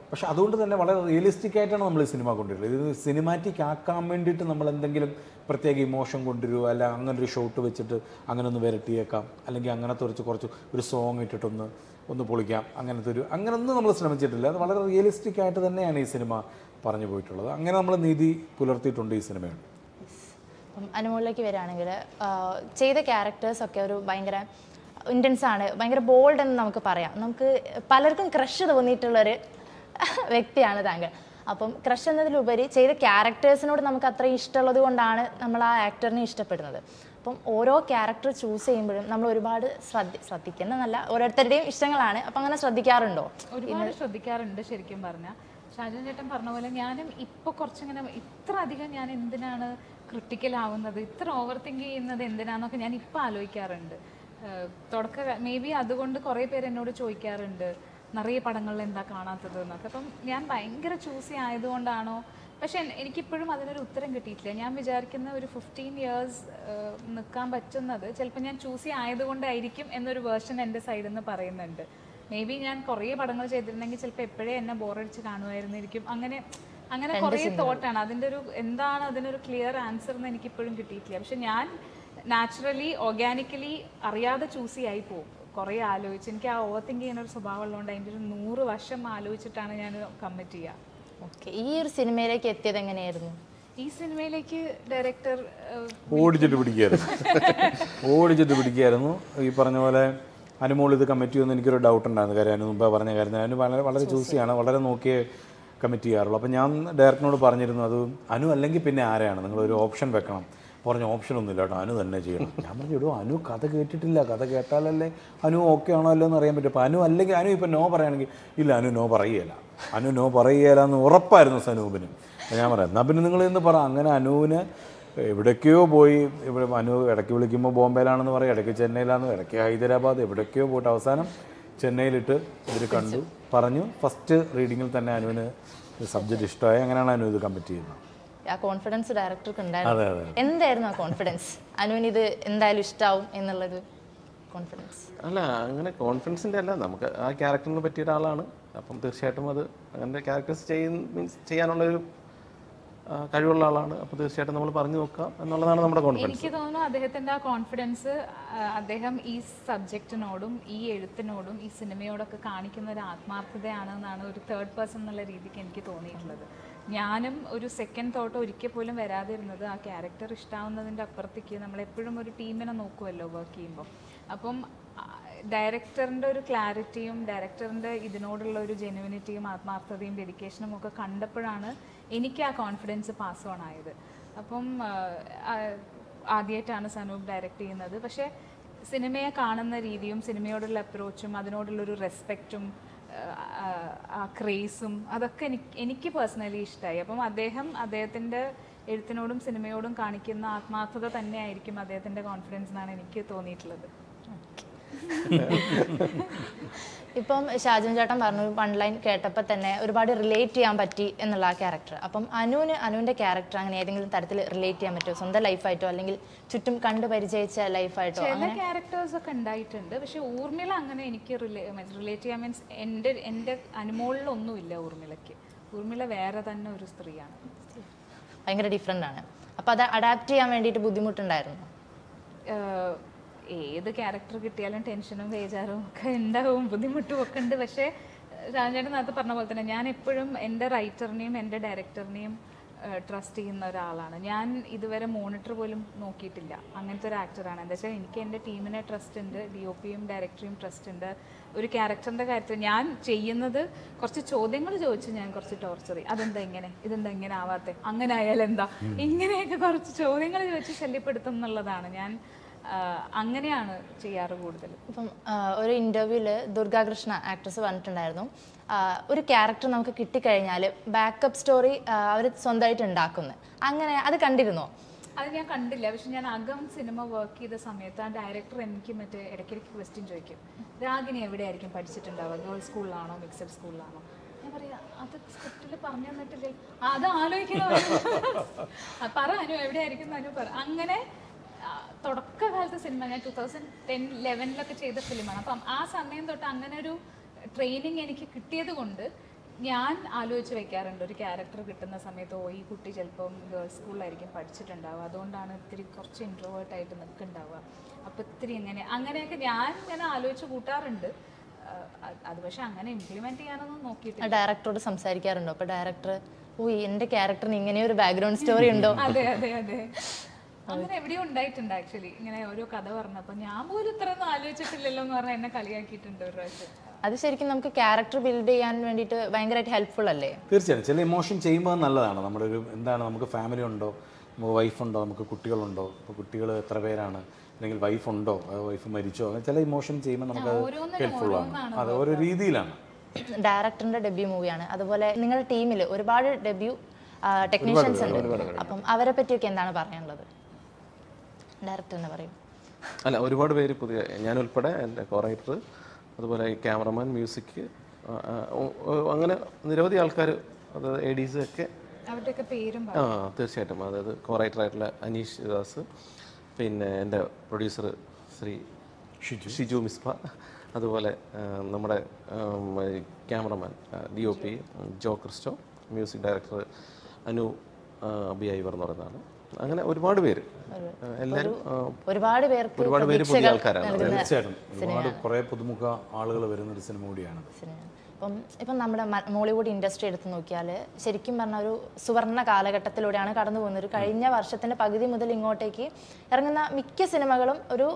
പക്ഷെ അതുകൊണ്ട് തന്നെ വളരെ റിയലിസ്റ്റിക് ആയിട്ടാണ് നമ്മൾ ഈ സിനിമ കൊണ്ടുവരുന്നത്. ഇത് സിനിമാറ്റിക് ആക്കാൻ വേണ്ടിയിട്ട് നമ്മൾ എന്തെങ്കിലും പ്രത്യേക ഇമോഷൻ കൊണ്ടുവരുമോ അല്ല അങ്ങനെ ഒരു ഷോട്ട് വെച്ചിട്ട് അങ്ങനെ ഒന്ന് വരട്ടിയേക്കാം. അല്ലെങ്കിൽ അങ്ങനത്തെ കുറച്ച് കുറച്ച് ഒരു സോങ് ഇട്ടിട്ടൊന്ന് ഒന്ന് പൊളിക്കാം. അങ്ങനത്തെ ഒരു അങ്ങനൊന്നും നമ്മൾ ശ്രമിച്ചിട്ടില്ല. അത് വളരെ റിയലിസ്റ്റിക് ആയിട്ട് തന്നെയാണ് ഈ സിനിമ പറഞ്ഞു പോയിട്ടുള്ളത്. അങ്ങനെ നമ്മൾ നീതി പുലർത്തിയിട്ടുണ്ട് ഈ സിനിമയിൽ. അപ്പം അനുമോളിലേക്ക് വരികയാണെങ്കിൽ ചെയ്ത ക്യാരക്ടേഴ്സ് ഒക്കെ ഒരു ഭയങ്കര ഇന്റൻസ് ആണ്. ഭയങ്കര ബോൾഡ് എന്ന് നമുക്ക് പറയാം. നമുക്ക് പലർക്കും ക്രഷ് തോന്നിയിട്ടുള്ളൊരു വ്യക്തിയാണ് താങ്കൾ. അപ്പം ക്രഷ് എന്നതിലുപരി ചെയ്ത ക്യാരക്ടേഴ്സിനോട് നമുക്ക് അത്രയും ഇഷ്ടമുള്ളത് കൊണ്ടാണ് നമ്മൾ ആ ആക്ടറിനെ ഇഷ്ടപ്പെടുന്നത്. അപ്പം ഓരോ ക്യാരക്ടർ ചൂസ് ചെയ്യുമ്പോഴും നമ്മൾ ഒരുപാട് ശ്രദ്ധി ശ്രദ്ധിക്കുന്നതല്ല ഓരോരുത്തരുടെയും ഇഷ്ടങ്ങളാണ്. അപ്പം അങ്ങനെ ശ്രദ്ധിക്കാറുണ്ടോ? ഒരുപാട് ശ്രദ്ധിക്കാറുണ്ട് ശരിക്കും പറഞ്ഞാൽ ഷാജൻ ചേട്ടൻ പറഞ്ഞ പോലെ ഞാനും ഇപ്പോൾ കുറച്ചിങ്ങനെ ഇത്ര അധികം ഞാൻ എന്തിനാണ് ക്രിട്ടിക്കൽ ആവുന്നത് ഇത്ര ഓവർ തിങ്ക് ചെയ്യുന്നത് എന്തിനാന്നൊക്കെ ഞാൻ ഇപ്പം ആലോചിക്കാറുണ്ട്. തുടക്ക മേ ബി അതുകൊണ്ട് കുറേ പേര് എന്നോട് ചോദിക്കാറുണ്ട്. നിറയെ പടങ്ങളിൽ എന്താ കാണാത്തത് എന്നൊക്കെ. അപ്പം ഞാൻ ഭയങ്കര ചൂസി ആയതുകൊണ്ടാണോ? പക്ഷെ എനിക്കിപ്പോഴും അതിനൊരു ഉത്തരം കിട്ടിയിട്ടില്ല. ഞാൻ വിചാരിക്കുന്ന ഒരു ഫിഫ്റ്റീൻ ഇയേഴ്സ് നിൽക്കാൻ പറ്റുന്നത് ചിലപ്പോൾ ഞാൻ ചൂസി ആയതുകൊണ്ടായിരിക്കും എന്നൊരു വേർഷൻ എന്റെ സൈഡിൽ നിന്ന് പറയുന്നുണ്ട്. മേ ബി ഞാൻ കുറേ പടങ്ങൾ ചെയ്തിരുന്നെങ്കിൽ ചിലപ്പോൾ എപ്പോഴേ എന്നെ ബോറടിച്ച് കാണുമായിരുന്നിരിക്കും. അങ്ങനെ അങ്ങനെ കുറേ തോട്ടാണ് അതിന്റെ ഒരു എന്താണ് അതിനൊരു ക്ലിയർ ആൻസർ എന്ന് എനിക്കിപ്പോഴും കിട്ടിയിട്ടില്ല. പക്ഷെ ഞാൻ നാച്ചുറലി ഓർഗാനിക്കലി അറിയാതെ ചൂസി ആയി പോകും. കുറേ ആലോചിച്ച് എനിക്ക് ആ ഓവർ തിങ്ക് ചെയ്യുന്ന ഒരു സ്വഭാവം ഉള്ളതുകൊണ്ട് അതിന്റെ ഒരു നൂറ് വർഷം ആലോചിച്ചിട്ടാണ് ഞാൻ കമ്മിറ്റ് ചെയ്യുക. ഓക്കെ ഈ ഒരു സിനിമയിലേക്ക് എത്തിയത് എങ്ങനെയായിരുന്നു? ഈ സിനിമയിലേക്ക് ഡയറക്ടർ ഓടിച്ചിട്ട് പിടിക്കുകയായിരുന്നു. ഓടിച്ചിട്ട് പിടിക്കുകയായിരുന്നു. ഈ പറഞ്ഞ പോലെ അനുമോൾ ഇത് കമ്മിറ്റ് ചെയ്യുമെന്ന് എനിക്കൊരു ഡൗട്ട് ഉണ്ടായിരുന്നു. കാര്യം അതിന് മുമ്പേ പറഞ്ഞ കാര്യം അനു വളരെ വളരെ ചൂസിയാണ് വളരെ നോക്കിയേ കമ്മിറ്റ് ചെയ്യാറുള്ളൂ. അപ്പോൾ ഞാൻ ഡയറക്ടറിനോട് പറഞ്ഞിരുന്നു അത് അനു അല്ലെങ്കിൽ പിന്നെ ആരെയാണ്? നിങ്ങളൊരു ഓപ്ഷൻ വെക്കണം. പറഞ്ഞ ഓപ്ഷനൊന്നുമില്ല കേട്ടോ. അനു തന്നെ ചെയ്യണം. ഞാൻ പറഞ്ഞു ഇടും അനു കഥ കേട്ടിട്ടില്ല. കഥ കേട്ടാലല്ലേ അനു ഓക്കെ ആണോ അല്ലോ എന്ന് അറിയാൻ പറ്റും. അപ്പോൾ അനു അല്ലെങ്കിൽ അനു ഇപ്പം നോ പറയുകയാണെങ്കിൽ ഇല്ല അനു നോ പറയുകയില്ല. അനു നോ പറയുകയില്ല എന്ന് ഉറപ്പായിരുന്നു സനൂപിന്. ഞാൻ പറയാം എന്നാൽ പിന്നെ നിങ്ങൾ ഇന്ന് പറ. അങ്ങനെ അനുവിന് എവിടേക്കോ പോയി. ഇവിടെ അനു ഇടയ്ക്ക് വിളിക്കുമ്പോൾ ബോംബെയിലാണെന്ന് പറയും ഇടയ്ക്ക് ചെന്നൈയിലാണെന്ന് ഇടയ്ക്ക് ഹൈദരാബാദ് എവിടേക്കോ പോയിട്ട് അവസാനം ചെന്നൈയിലിട്ട് ഇവർ കണ്ടു പറഞ്ഞു. ഫസ്റ്റ് റീഡിങ്ങിൽ തന്നെ അനുവിന് സബ്ജക്റ്റ് ഇഷ്ടമായി. അങ്ങനെയാണ് അനു ഇത് കമ്മിറ്റ് ചെയ്യുന്നത്. ആ കോൺഫിഡൻസ് ഡയറക്ടർക്ക് ഉണ്ടായിരുന്നു. എന്തായിരുന്നു ആ കോൺഫിഡൻസ് അനുവിന് ഇത് എന്തായാലും ഇഷ്ടാവും എന്നുള്ളൊരു കോൺഫിഡൻസ് അല്ല അങ്ങനെ കോൺഫിഡൻസിന്റെ അല്ല. നമുക്ക് ആ ക്യാരക്ടറിന് പറ്റിയ ഒരാളാണ്. അപ്പം തീർച്ചയായിട്ടും അത് അങ്ങനത്തെ ക്യാരക്ടേഴ്സ് ചെയ്യുന്ന മീൻസ് ചെയ്യാനുള്ളൊരു കഴിവുള്ള ആളാണ്. അപ്പോൾ തീർച്ചയായിട്ടും നമ്മൾ പറഞ്ഞു നോക്കാം എന്നുള്ളതാണ് നമ്മുടെ കോൺഫിഡൻസ് എനിക്ക് തോന്നുന്നു അദ്ദേഹത്തിന്റെ ആ കോൺഫിഡൻസ് അദ്ദേഹം ഈ സബ്ജക്റ്റിനോടും ഈ എഴുത്തിനോടും ഈ സിനിമയോടൊക്കെ കാണിക്കുന്ന ഒരു ആത്മാർത്ഥതയാണെന്നാണ് ഒരു തേർഡ് പേഴ്സൺ എന്നുള്ള രീതിക്ക് എനിക്ക് തോന്നിയിട്ടുള്ളത്. ഞാനും ഒരു സെക്കൻഡ് തോട്ട് ഒരിക്കൽ പോലും വരാതിരുന്നത് ആ ക്യാരക്ടർ ഇഷ്ടാവുന്നതിന്റെ അപ്പുറത്തേക്ക് നമ്മളെപ്പോഴും ഒരു ടീമിനെ നോക്കുമല്ലോ വർക്ക് ചെയ്യുമ്പോൾ അപ്പം ഡയറക്ടറിന്റെ ഒരു ക്ലാരിറ്റിയും ഡയറക്ടറിന്റെ ഇതിനോടുള്ള ഒരു ജെനുവിനിറ്റിയും ആത്മാർത്ഥതയും ഡെഡിക്കേഷനും ഒക്കെ കണ്ടപ്പോഴാണ് എനിക്ക് ആ കോൺഫിഡൻസ് പാസ് ഓൺ ആയത്. അപ്പം ആദ്യമായിട്ടാണ് സനൂപ് ഡയറക്റ്റ് ചെയ്യുന്നത്. പക്ഷേ സിനിമയെ കാണുന്ന രീതിയും സിനിമയോടുള്ള അപ്രോച്ചും അതിനോടുള്ളൊരു റെസ്പെക്റ്റും ആ ക്രേസും അതൊക്കെ എനിക്ക് എനിക്ക് പേഴ്സണലി ഇഷ്ടമായി അപ്പം അദ്ദേഹം അദ്ദേഹത്തിന്റെ എഴുത്തിനോടും സിനിമയോടും കാണിക്കുന്ന ആത്മാർത്ഥത തന്നെയായിരിക്കും അദ്ദേഹത്തിന്റെ കോൺഫിഡൻസ് എന്നാണ് എനിക്ക് തോന്നിയിട്ടുള്ളത്. [LAUGHS] ഇപ്പം ഷാജൻ ചേട്ടൻ പറഞ്ഞു വൺ ലൈൻ കേട്ടപ്പോൾ തന്നെ ഒരുപാട് റിലേറ്റ് ചെയ്യാൻ പറ്റി എന്നുള്ള ആ ക്യാരക്ടർ അപ്പം അനുവിന് അനുവിന്റെ ക്യാരക്ടർ അങ്ങനെ ഏതെങ്കിലും തരത്തിൽ റിലേറ്റ് ചെയ്യാൻ പറ്റുമോ? സ്വന്തം ലൈഫായിട്ടോ അല്ലെങ്കിൽ ചുറ്റും കണ്ട് പരിചയിച്ച ലൈഫായിട്ടോ ചില ക്യാരക്ടേഴ്സ് ഒക്കെ ഉണ്ടായിട്ടുണ്ട്. പക്ഷെ ഊർമിള അങ്ങനെ എനിക്ക് റിലേറ്റ് ചെയ്യാൻ മീൻസ് എന്റെ എന്റെ അനുമോളിലൊന്നുമില്ല ഊർമ്മിളയ്ക്ക് ഊർമ്മിള വേറെ തന്നെ ഒരു സ്ത്രീയാണ്. ഭയങ്കര ഡിഫറെന്റ് ആണ്. അപ്പോൾ അത് അഡാപ്റ്റ് ചെയ്യാൻ വേണ്ടിയിട്ട് ബുദ്ധിമുട്ടുണ്ടായിരുന്നു? ഏത് ക്യാരക്ടർ കിട്ടിയാലും ടെൻഷനും ബേജാറും ഒക്കെ ഉണ്ടാവും ബുദ്ധിമുട്ടും ഒക്കെ ഉണ്ട്. പക്ഷേ രാജേട്ടൻ നേരത്തെ പറഞ്ഞ പോലെ തന്നെ ഞാൻ എപ്പോഴും എന്റെ റൈറ്ററിനെയും എന്റെ ഡയറക്ടറിനെയും ട്രസ്റ്റ് ചെയ്യുന്ന ഒരാളാണ്. ഞാൻ ഇതുവരെ മോണിറ്റർ പോലും നോക്കിയിട്ടില്ല. അങ്ങനത്തെ ഒരു ആക്ടറാണ് എന്താ വെച്ചാൽ എനിക്ക് എന്റെ ടീമിനെ ട്രസ്റ്റ് ഉണ്ട് ഡി ഒ പിയും ഡയറക്ടറെയും ട്രസ്റ്റ് ഉണ്ട്. ഒരു ക്യാരക്ടറിന്റെ കാര്യത്തിൽ ഞാൻ ചെയ്യുന്നത് കുറച്ച് ചോദ്യങ്ങൾ ചോദിച്ച് ഞാൻ കുറച്ച് ടോർച്ചർ ചെയ്യും. അതെന്താ ഇങ്ങനെ? ഇതെന്താ ഇങ്ങനെ ആവാത്തെ? അങ്ങനെ ആയാലെന്താ ഇങ്ങനെയൊക്കെ കുറച്ച് ചോദ്യങ്ങൾ ചോദിച്ച് ശല്യപ്പെടുത്തും എന്നുള്ളതാണ്. ഞാൻ അങ്ങനെയാണ് ചെയ്യാറ് കൂടുതൽ. ഇപ്പം ഒരു ഇന്റർവ്യൂവിൽ ദുർഗാകൃഷ്ണ ആക്ട്രസ് പറഞ്ഞിട്ടുണ്ടായിരുന്നു ഒരു ക്യാരക്ടർ നമുക്ക് കിട്ടിക്കഴിഞ്ഞാൽ ബാക്കപ്പ് സ്റ്റോറി അവർ സ്വന്തമായിട്ട് ഉണ്ടാക്കുന്നു. അങ്ങനെ അത് കണ്ടിരുന്നോ? അത് ഞാൻ കണ്ടില്ല. പക്ഷെ ഞാൻ അകം സിനിമ വർക്ക് ചെയ്ത സമയത്ത് ആ ഡയറക്ടർ എനിക്ക് മറ്റേ ഇടയ്ക്കിടയ്ക്ക് ക്വസ്റ്റ്യൻ ചോദിക്കും. രാഗിനി എവിടെയായിരിക്കും പഠിച്ചിട്ടുണ്ടാവുക? ഗേൾസ് സ്കൂളിലാണോ മിക്സഡ് സ്കൂളിലാണോ ഞാൻ പറയാ അത് സ്ക്രിപ്റ്റിൽ പറഞ്ഞു തന്നിട്ടില്ലേ അത് ആലോചിക്കണോ? [LAUGHS] പറ അനു എവിടെയായിരിക്കും? അനു പറ. അങ്ങനെ തുടക്കകാലത്തെ സിനിമ ഞാൻ ടൂ തൗസൻഡ് ടെൻ ലെവനിലൊക്കെ ചെയ്ത ഫിലിമാണ്. അപ്പം ആ സമയം തൊട്ട് അങ്ങനെ ഒരു ട്രെയിനിങ് എനിക്ക് കിട്ടിയത് കൊണ്ട് ഞാൻ ആലോചിച്ച് വെക്കാറുണ്ട്. ഒരു ക്യാരക്ടർ കിട്ടുന്ന സമയത്ത് ഓ ഈ കുട്ടി ചിലപ്പം ഗേൾസ് സ്കൂളിലായിരിക്കും പഠിച്ചിട്ടുണ്ടാവുക. അതുകൊണ്ടാണ് ഇത്തിരി കുറച്ച് ഇൻട്രോവേർട്ട് ആയിട്ട് നിൽക്കുന്നുണ്ടാവുക. അപ്പോൾ ഇത്തിരി ഇങ്ങനെ അങ്ങനെയൊക്കെ ഞാൻ ഇങ്ങനെ ആലോചിച്ച് കൂട്ടാറുണ്ട്. അത് അത് പക്ഷെ അങ്ങനെ ഇംപ്ലിമെന്റ് ചെയ്യാനൊന്നും നോക്കിയിട്ടില്ല. ഡയറക്ടറോട് സംസാരിക്കാറുണ്ടോ? അപ്പോൾ ഡയറക്ടർ ഓ എന്റെ ക്യാരക്ടറിന് ഇങ്ങനെ ഒരു ബാക്ക്ഗ്രൗണ്ട് സ്റ്റോറി ഉണ്ടോ? [LAUGHS] അതെ അതെ അതെ. അങ്ങനെ എവിടെയോ ഉണ്ടായിട്ടുണ്ട് ആക്ച്വലി ഇങ്ങനെ ഓരോ കഥ പറഞ്ഞപ്പോൾ ഞാൻ പോലും ഇത്രയൊന്നും ആലോചിച്ചിട്ടില്ലല്ലോ എന്ന് പറഞ്ഞാൽ എന്നെ കളിയാക്കിയിട്ടുണ്ട് ഒരു പ്രാവശ്യം. അത് ശരിക്കും നമുക്ക് ക്യാരക്ടർ ബിൽഡ് ചെയ്യാൻ വേണ്ടിയിട്ട് ഭയങ്കരമായിട്ട് ഹെൽപ്ഫുൾ അല്ലേ? തീർച്ചയായും ചില ഇമോഷൻ ചെയ്യുമ്പോൾ നല്ലതാണ്. നമ്മുടെ ഒരു എന്താണ് നമുക്ക് ഫാമിലി ഉണ്ടോ? നമുക്ക് വൈഫുണ്ടോ നമുക്ക് കുട്ടികളുണ്ടോ? ഇപ്പോൾ കുട്ടികൾ എത്ര പേരാണ്? അല്ലെങ്കിൽ വൈഫ് വൈഫുണ്ടോ വൈഫ് മരിച്ചോ? അങ്ങനെ ചില ഇമോഷൻ ചെയ്യുമ്പോൾ നമുക്ക് ഹെൽപ്ഫുൾ ആണ്. അത് ഓരോ രീതിയിലാണ്. ഡയറക്ടറിന്റെ ഡെബ്യൂ മൂവിയാണ് അതുപോലെ നിങ്ങളുടെ ടീമിൽ ഒരുപാട് ഡെബ്യൂ ടെക്നീഷ്യൻസ് ഉണ്ട്. അപ്പം അവരെ പറ്റിയൊക്കെ എന്താണ് പറയാനുള്ളത്? ഡയറക്ടർ എന്ന് പറയും. അല്ല ഒരുപാട് പേര് പുതിയ ഞാൻ ഉൾപ്പെടെ എന്റെ കോറൈറ്റർ അതുപോലെ ക്യാമറമാൻ മ്യൂസിക് അങ്ങനെ നിരവധി ആൾക്കാർ അത് എ ഡീസ് ഒക്കെ ആ തീർച്ചയായിട്ടും. അതായത് കോറൈറ്റർ ആയിട്ടുള്ള അനീഷ് ദാസ് പിന്നെ എന്റെ പ്രൊഡ്യൂസർ ശ്രീ ഷിജു. ഷിജു മിസ്ബ അതുപോലെ നമ്മുടെ cameraman D O P Jo Christo music director Anu B Iver എന്ന് പറയുന്നതാണ് അങ്ങനെ ഒരുപാട് പേര്. എല്ലാവരും ഒരുപാട് പേർക്ക് ഒരുപാട് പേര് പുതിയ ആൾക്കാരാണ് തീർച്ചയായിട്ടും. ഒരുപാട് കുറേ പുതുമുഖ ആളുകൾ വരുന്ന ഒരു സിനിമ കൂടിയാണ്. ഇപ്പം ഇപ്പം നമ്മുടെ മോളിവുഡ് ഇൻഡസ്ട്രി എടുത്ത് നോക്കിയാൽ ശരിക്കും പറഞ്ഞ ഒരു സുവർണ കാലഘട്ടത്തിലൂടെയാണ് കടന്നു പോകുന്നത്. ഒരു കഴിഞ്ഞ വർഷത്തിന്റെ പകുതി മുതൽ ഇങ്ങോട്ടേക്ക് ഇറങ്ങുന്ന മിക്ക സിനിമകളും ഒരു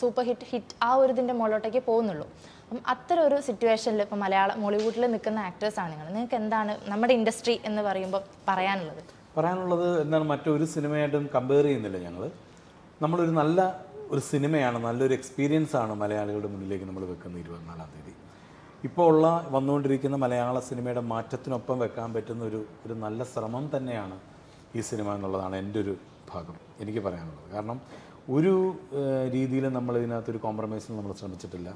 സൂപ്പർ ഹിറ്റ് ഹിറ്റ് ആ ഒരു ഇതിന്റെ മുകളിലോട്ടേക്ക് പോകുന്നുള്ളൂ. അപ്പം അത്തരം ഒരു സിറ്റുവേഷനിൽ ഇപ്പം മലയാളം മോളിവുഡിൽ നിൽക്കുന്ന ആക്ടേഴ്സാണ് നിങ്ങൾ നിങ്ങൾക്ക് എന്താണ് നമ്മുടെ ഇൻഡസ്ട്രി എന്ന് പറയുമ്പോൾ പറയാനുള്ളത്? പറയാനുള്ളത് എന്താണ് മറ്റൊരു സിനിമയായിട്ടും കമ്പയർ ചെയ്യുന്നില്ല ഞങ്ങൾ നമ്മളൊരു നല്ല ഒരു സിനിമയാണ് നല്ലൊരു എക്സ്പീരിയൻസ് ആണ് മലയാളികളുടെ മുന്നിലേക്ക് നമ്മൾ വെക്കുന്നത് ഇരുപത്തിനാലാം തീയതി. ഇപ്പോൾ ഉള്ള വന്നുകൊണ്ടിരിക്കുന്ന മലയാള സിനിമയുടെ മാറ്റത്തിനൊപ്പം വെക്കാൻ പറ്റുന്ന ഒരു ഒരു നല്ല ശ്രമം തന്നെയാണ് ഈ സിനിമ എന്നുള്ളതാണ് എന്റെ ഒരു ഭാഗം എനിക്ക് പറയാനുള്ളത്. കാരണം ഒരു രീതിയിലും നമ്മൾ ഇതിനകത്തൊരു കോംപ്രമൈസിന് നമ്മൾ ശ്രമിച്ചിട്ടില്ല.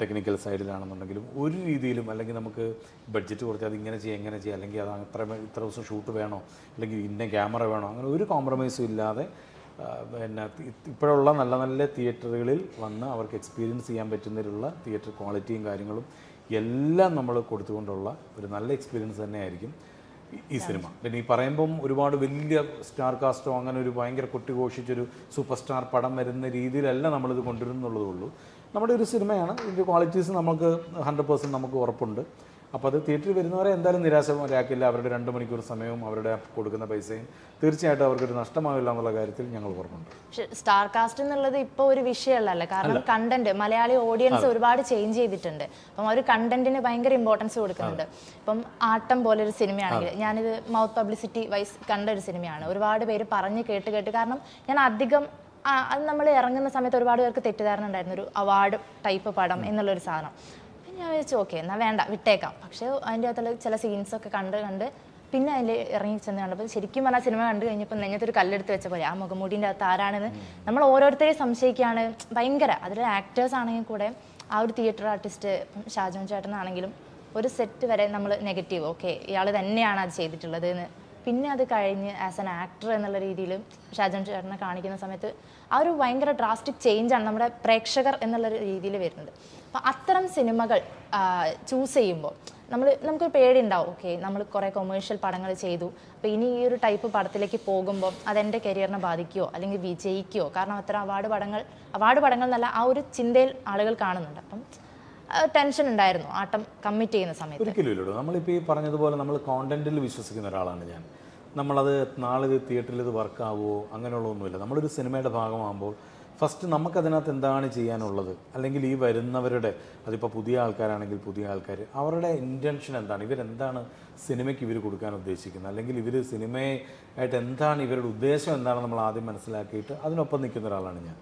ടെക്നിക്കൽ സൈഡിലാണെന്നുണ്ടെങ്കിലും ഒരു രീതിയിലും അല്ലെങ്കിൽ നമുക്ക് ബഡ്ജറ്റ് കുറച്ച് അത് ഇങ്ങനെ ചെയ്യാം ഇങ്ങനെ ചെയ്യാം അല്ലെങ്കിൽ അത് അത്ര ഇത്ര ദിവസം ഷൂട്ട് വേണോ അല്ലെങ്കിൽ ഇന്ന ക്യാമറ വേണോ അങ്ങനെ ഒരു കോംപ്രമൈസും ഇല്ലാതെ പിന്നെ ഇപ്പോഴുള്ള നല്ല നല്ല തിയേറ്ററുകളിൽ വന്ന് അവർക്ക് എക്സ്പീരിയൻസ് ചെയ്യാൻ പറ്റുന്നതിലുള്ള തിയേറ്റർ ക്വാളിറ്റിയും കാര്യങ്ങളും എല്ലാം നമ്മൾ കൊടുത്തുകൊണ്ടുള്ള ഒരു നല്ല എക്സ്പീരിയൻസ് തന്നെയായിരിക്കും ഈ- ഈ സിനിമ പിന്നെ ഈ പറയുമ്പം ഒരുപാട് വലിയ സ്റ്റാർ കാസ്റ്റോ അങ്ങനെ ഒരു ഭയങ്കര കൊട്ടിഘോഷിച്ചൊരു സൂപ്പർ സ്റ്റാർ പടം വരുന്ന രീതിയിലല്ല നമ്മളിത് കൊണ്ടുവരുന്നുള്ളതേ ഉള്ളൂ. നമ്മുടെ ഒരു സിനിമയാണ്. ഇതിന്റെ ക്വാളിറ്റീസ് നമുക്ക് ഹൺഡ്രഡ് പേഴ്സന്റ് നമുക്ക് ഉറപ്പുണ്ട്. അപ്പോൾ അത് തിയേറ്ററിൽ വരുന്നവരെ എന്തായാലും നിരാശരാക്കില്ല. അവരുടെ രണ്ട് മണിക്കൂർ സമയവും അവരുടെ കൊടുക്കുന്ന പൈസയും തീർച്ചയായിട്ടും അവർക്കൊരു നഷ്ടമാവില്ല എന്നുള്ള കാര്യത്തിൽ ഞങ്ങൾ ഉറപ്പുണ്ട്. പക്ഷേ സ്റ്റാർ കാസ്റ്റ് എന്നുള്ളത് ഇപ്പോൾ ഒരു വിഷയമല്ലല്ലോ. കാരണം കണ്ടന്റ് മലയാളി ഓഡിയൻസ് ഒരുപാട് ചേഞ്ച് ചെയ്തിട്ടുണ്ട്. അപ്പം ഒരു കണ്ടന്റിന് ഭയങ്കര ഇമ്പോർട്ടൻസ് കൊടുക്കുന്നുണ്ട്. ഇപ്പം ആട്ടം പോലെ ഒരു സിനിമയാണെങ്കിൽ ഞാനിത് മൗത്ത് പബ്ലിസിറ്റി വൈസ് കണ്ട ഒരു സിനിമയാണ്. ഒരുപാട് പേര് പറഞ്ഞ് കേട്ട് കേട്ട്. കാരണം ഞാൻ അധികം ആ, അത് നമ്മൾ ഇറങ്ങുന്ന സമയത്ത് ഒരുപാട് പേർക്ക് തെറ്റിദ്ധാരണ ഉണ്ടായിരുന്നു. ഒരു അവാർഡ് ടൈപ്പ് പടം എന്നുള്ളൊരു സാധനം. അപ്പം ഞാൻ വിചാരിച്ചു ഓക്കെ എന്നാൽ വേണ്ട വിട്ടേക്കാം. പക്ഷേ അതിന്റെ അകത്തുള്ള ചില സീൻസൊക്കെ കണ്ട് കണ്ട് പിന്നെ അതിൽ ഇറങ്ങി ചെന്ന് കണ്ടപ്പോൾ ശരിക്കും പറഞ്ഞാൽ സിനിമ കണ്ടു കഴിഞ്ഞപ്പോൾ നെഞ്ഞത്തൊരു കല്ലെടുത്ത് വെച്ച പോലെ ആ മുഖമൂടിന്റെ അകത്ത് ആരാണെന്ന് നമ്മൾ ഓരോരുത്തരെയും സംശയിക്കുകയാണ്. ഭയങ്കര. അതിൽ ആക്ടേഴ്സ് ആണെങ്കിൽ കൂടെ ആ ഒരു തിയേറ്റർ ആർട്ടിസ്റ്റ് ഷാജോൻ ചേട്ടനാണെങ്കിലും ഒരു സെറ്റ് വരെ നമ്മൾ നെഗറ്റീവ് ഓക്കെ ഇയാൾ തന്നെയാണ് അത് ചെയ്തിട്ടുള്ളത് എന്ന് പിന്നെ അത് കഴിഞ്ഞ് ആസ് ആൻ ആക്ടർ എന്നുള്ള രീതിയിൽ ഷാജൻ ചേട്ടനെ കാണിക്കുന്ന സമയത്ത് ആ ഒരു ഭയങ്കര ഡ്രാസ്റ്റിക് ചേഞ്ചാണ് നമ്മുടെ പ്രേക്ഷകർ എന്നുള്ള രീതിയിൽ വരുന്നത്. അപ്പം അത്തരം സിനിമകൾ ചൂസ് ചെയ്യുമ്പോൾ നമ്മൾ നമുക്കൊരു പേടി ഉണ്ടാവും ഓക്കെ നമ്മൾ കുറേ കൊമേഴ്ഷ്യൽ പടങ്ങൾ ചെയ്തു. അപ്പോൾ ഇനി ഈ ഒരു ടൈപ്പ് പടത്തിലേക്ക് പോകുമ്പോൾ അതെന്റെ കരിയറിനെ ബാധിക്കുമോ അല്ലെങ്കിൽ വിജയിക്കുമോ കാരണം അത്ര അവാർഡ് പടങ്ങൾ അവാർഡ് പടങ്ങൾ എന്നല്ല ആ ഒരു ചിന്തയിൽ ആളുകൾ കാണുന്നുണ്ട്. അപ്പം ടെൻഷൻ ഉണ്ടായിരുന്നു. ആട്ടം കമ്മിറ്റ് ചെയ്യുന്ന സമയത്ത്. ഒരിക്കലും നമ്മളിപ്പോൾ ഈ പറഞ്ഞതുപോലെ നമ്മൾ കോണ്ടന്റിൽ വിശ്വസിക്കുന്ന ഒരാളാണ് ഞാൻ. നമ്മളത് നാളെ ഇത് തിയേറ്ററിൽ ഇത് വർക്കാവുമോ അങ്ങനെയുള്ളതൊന്നുമില്ല. നമ്മളൊരു സിനിമയുടെ ഭാഗമാകുമ്പോൾ ഫസ്റ്റ് നമുക്കതിനകത്ത് എന്താണ് ചെയ്യാനുള്ളത്? അല്ലെങ്കിൽ ഈ വരുന്നവരുടെ അതിപ്പോൾ പുതിയ ആൾക്കാരാണെങ്കിൽ പുതിയ ആൾക്കാർ അവരുടെ ഇന്റൻഷൻ എന്താണ്? ഇവരെന്താണ് സിനിമയ്ക്ക് ഇവർ കൊടുക്കാൻ ഉദ്ദേശിക്കുന്നത്? അല്ലെങ്കിൽ ഇവർ സിനിമയായിട്ട് എന്താണ് ഇവരുടെ ഉദ്ദേശം എന്താണെന്ന് നമ്മൾ ആദ്യം മനസ്സിലാക്കിയിട്ട് അതിനൊപ്പം നിൽക്കുന്ന ഒരാളാണ് ഞാൻ.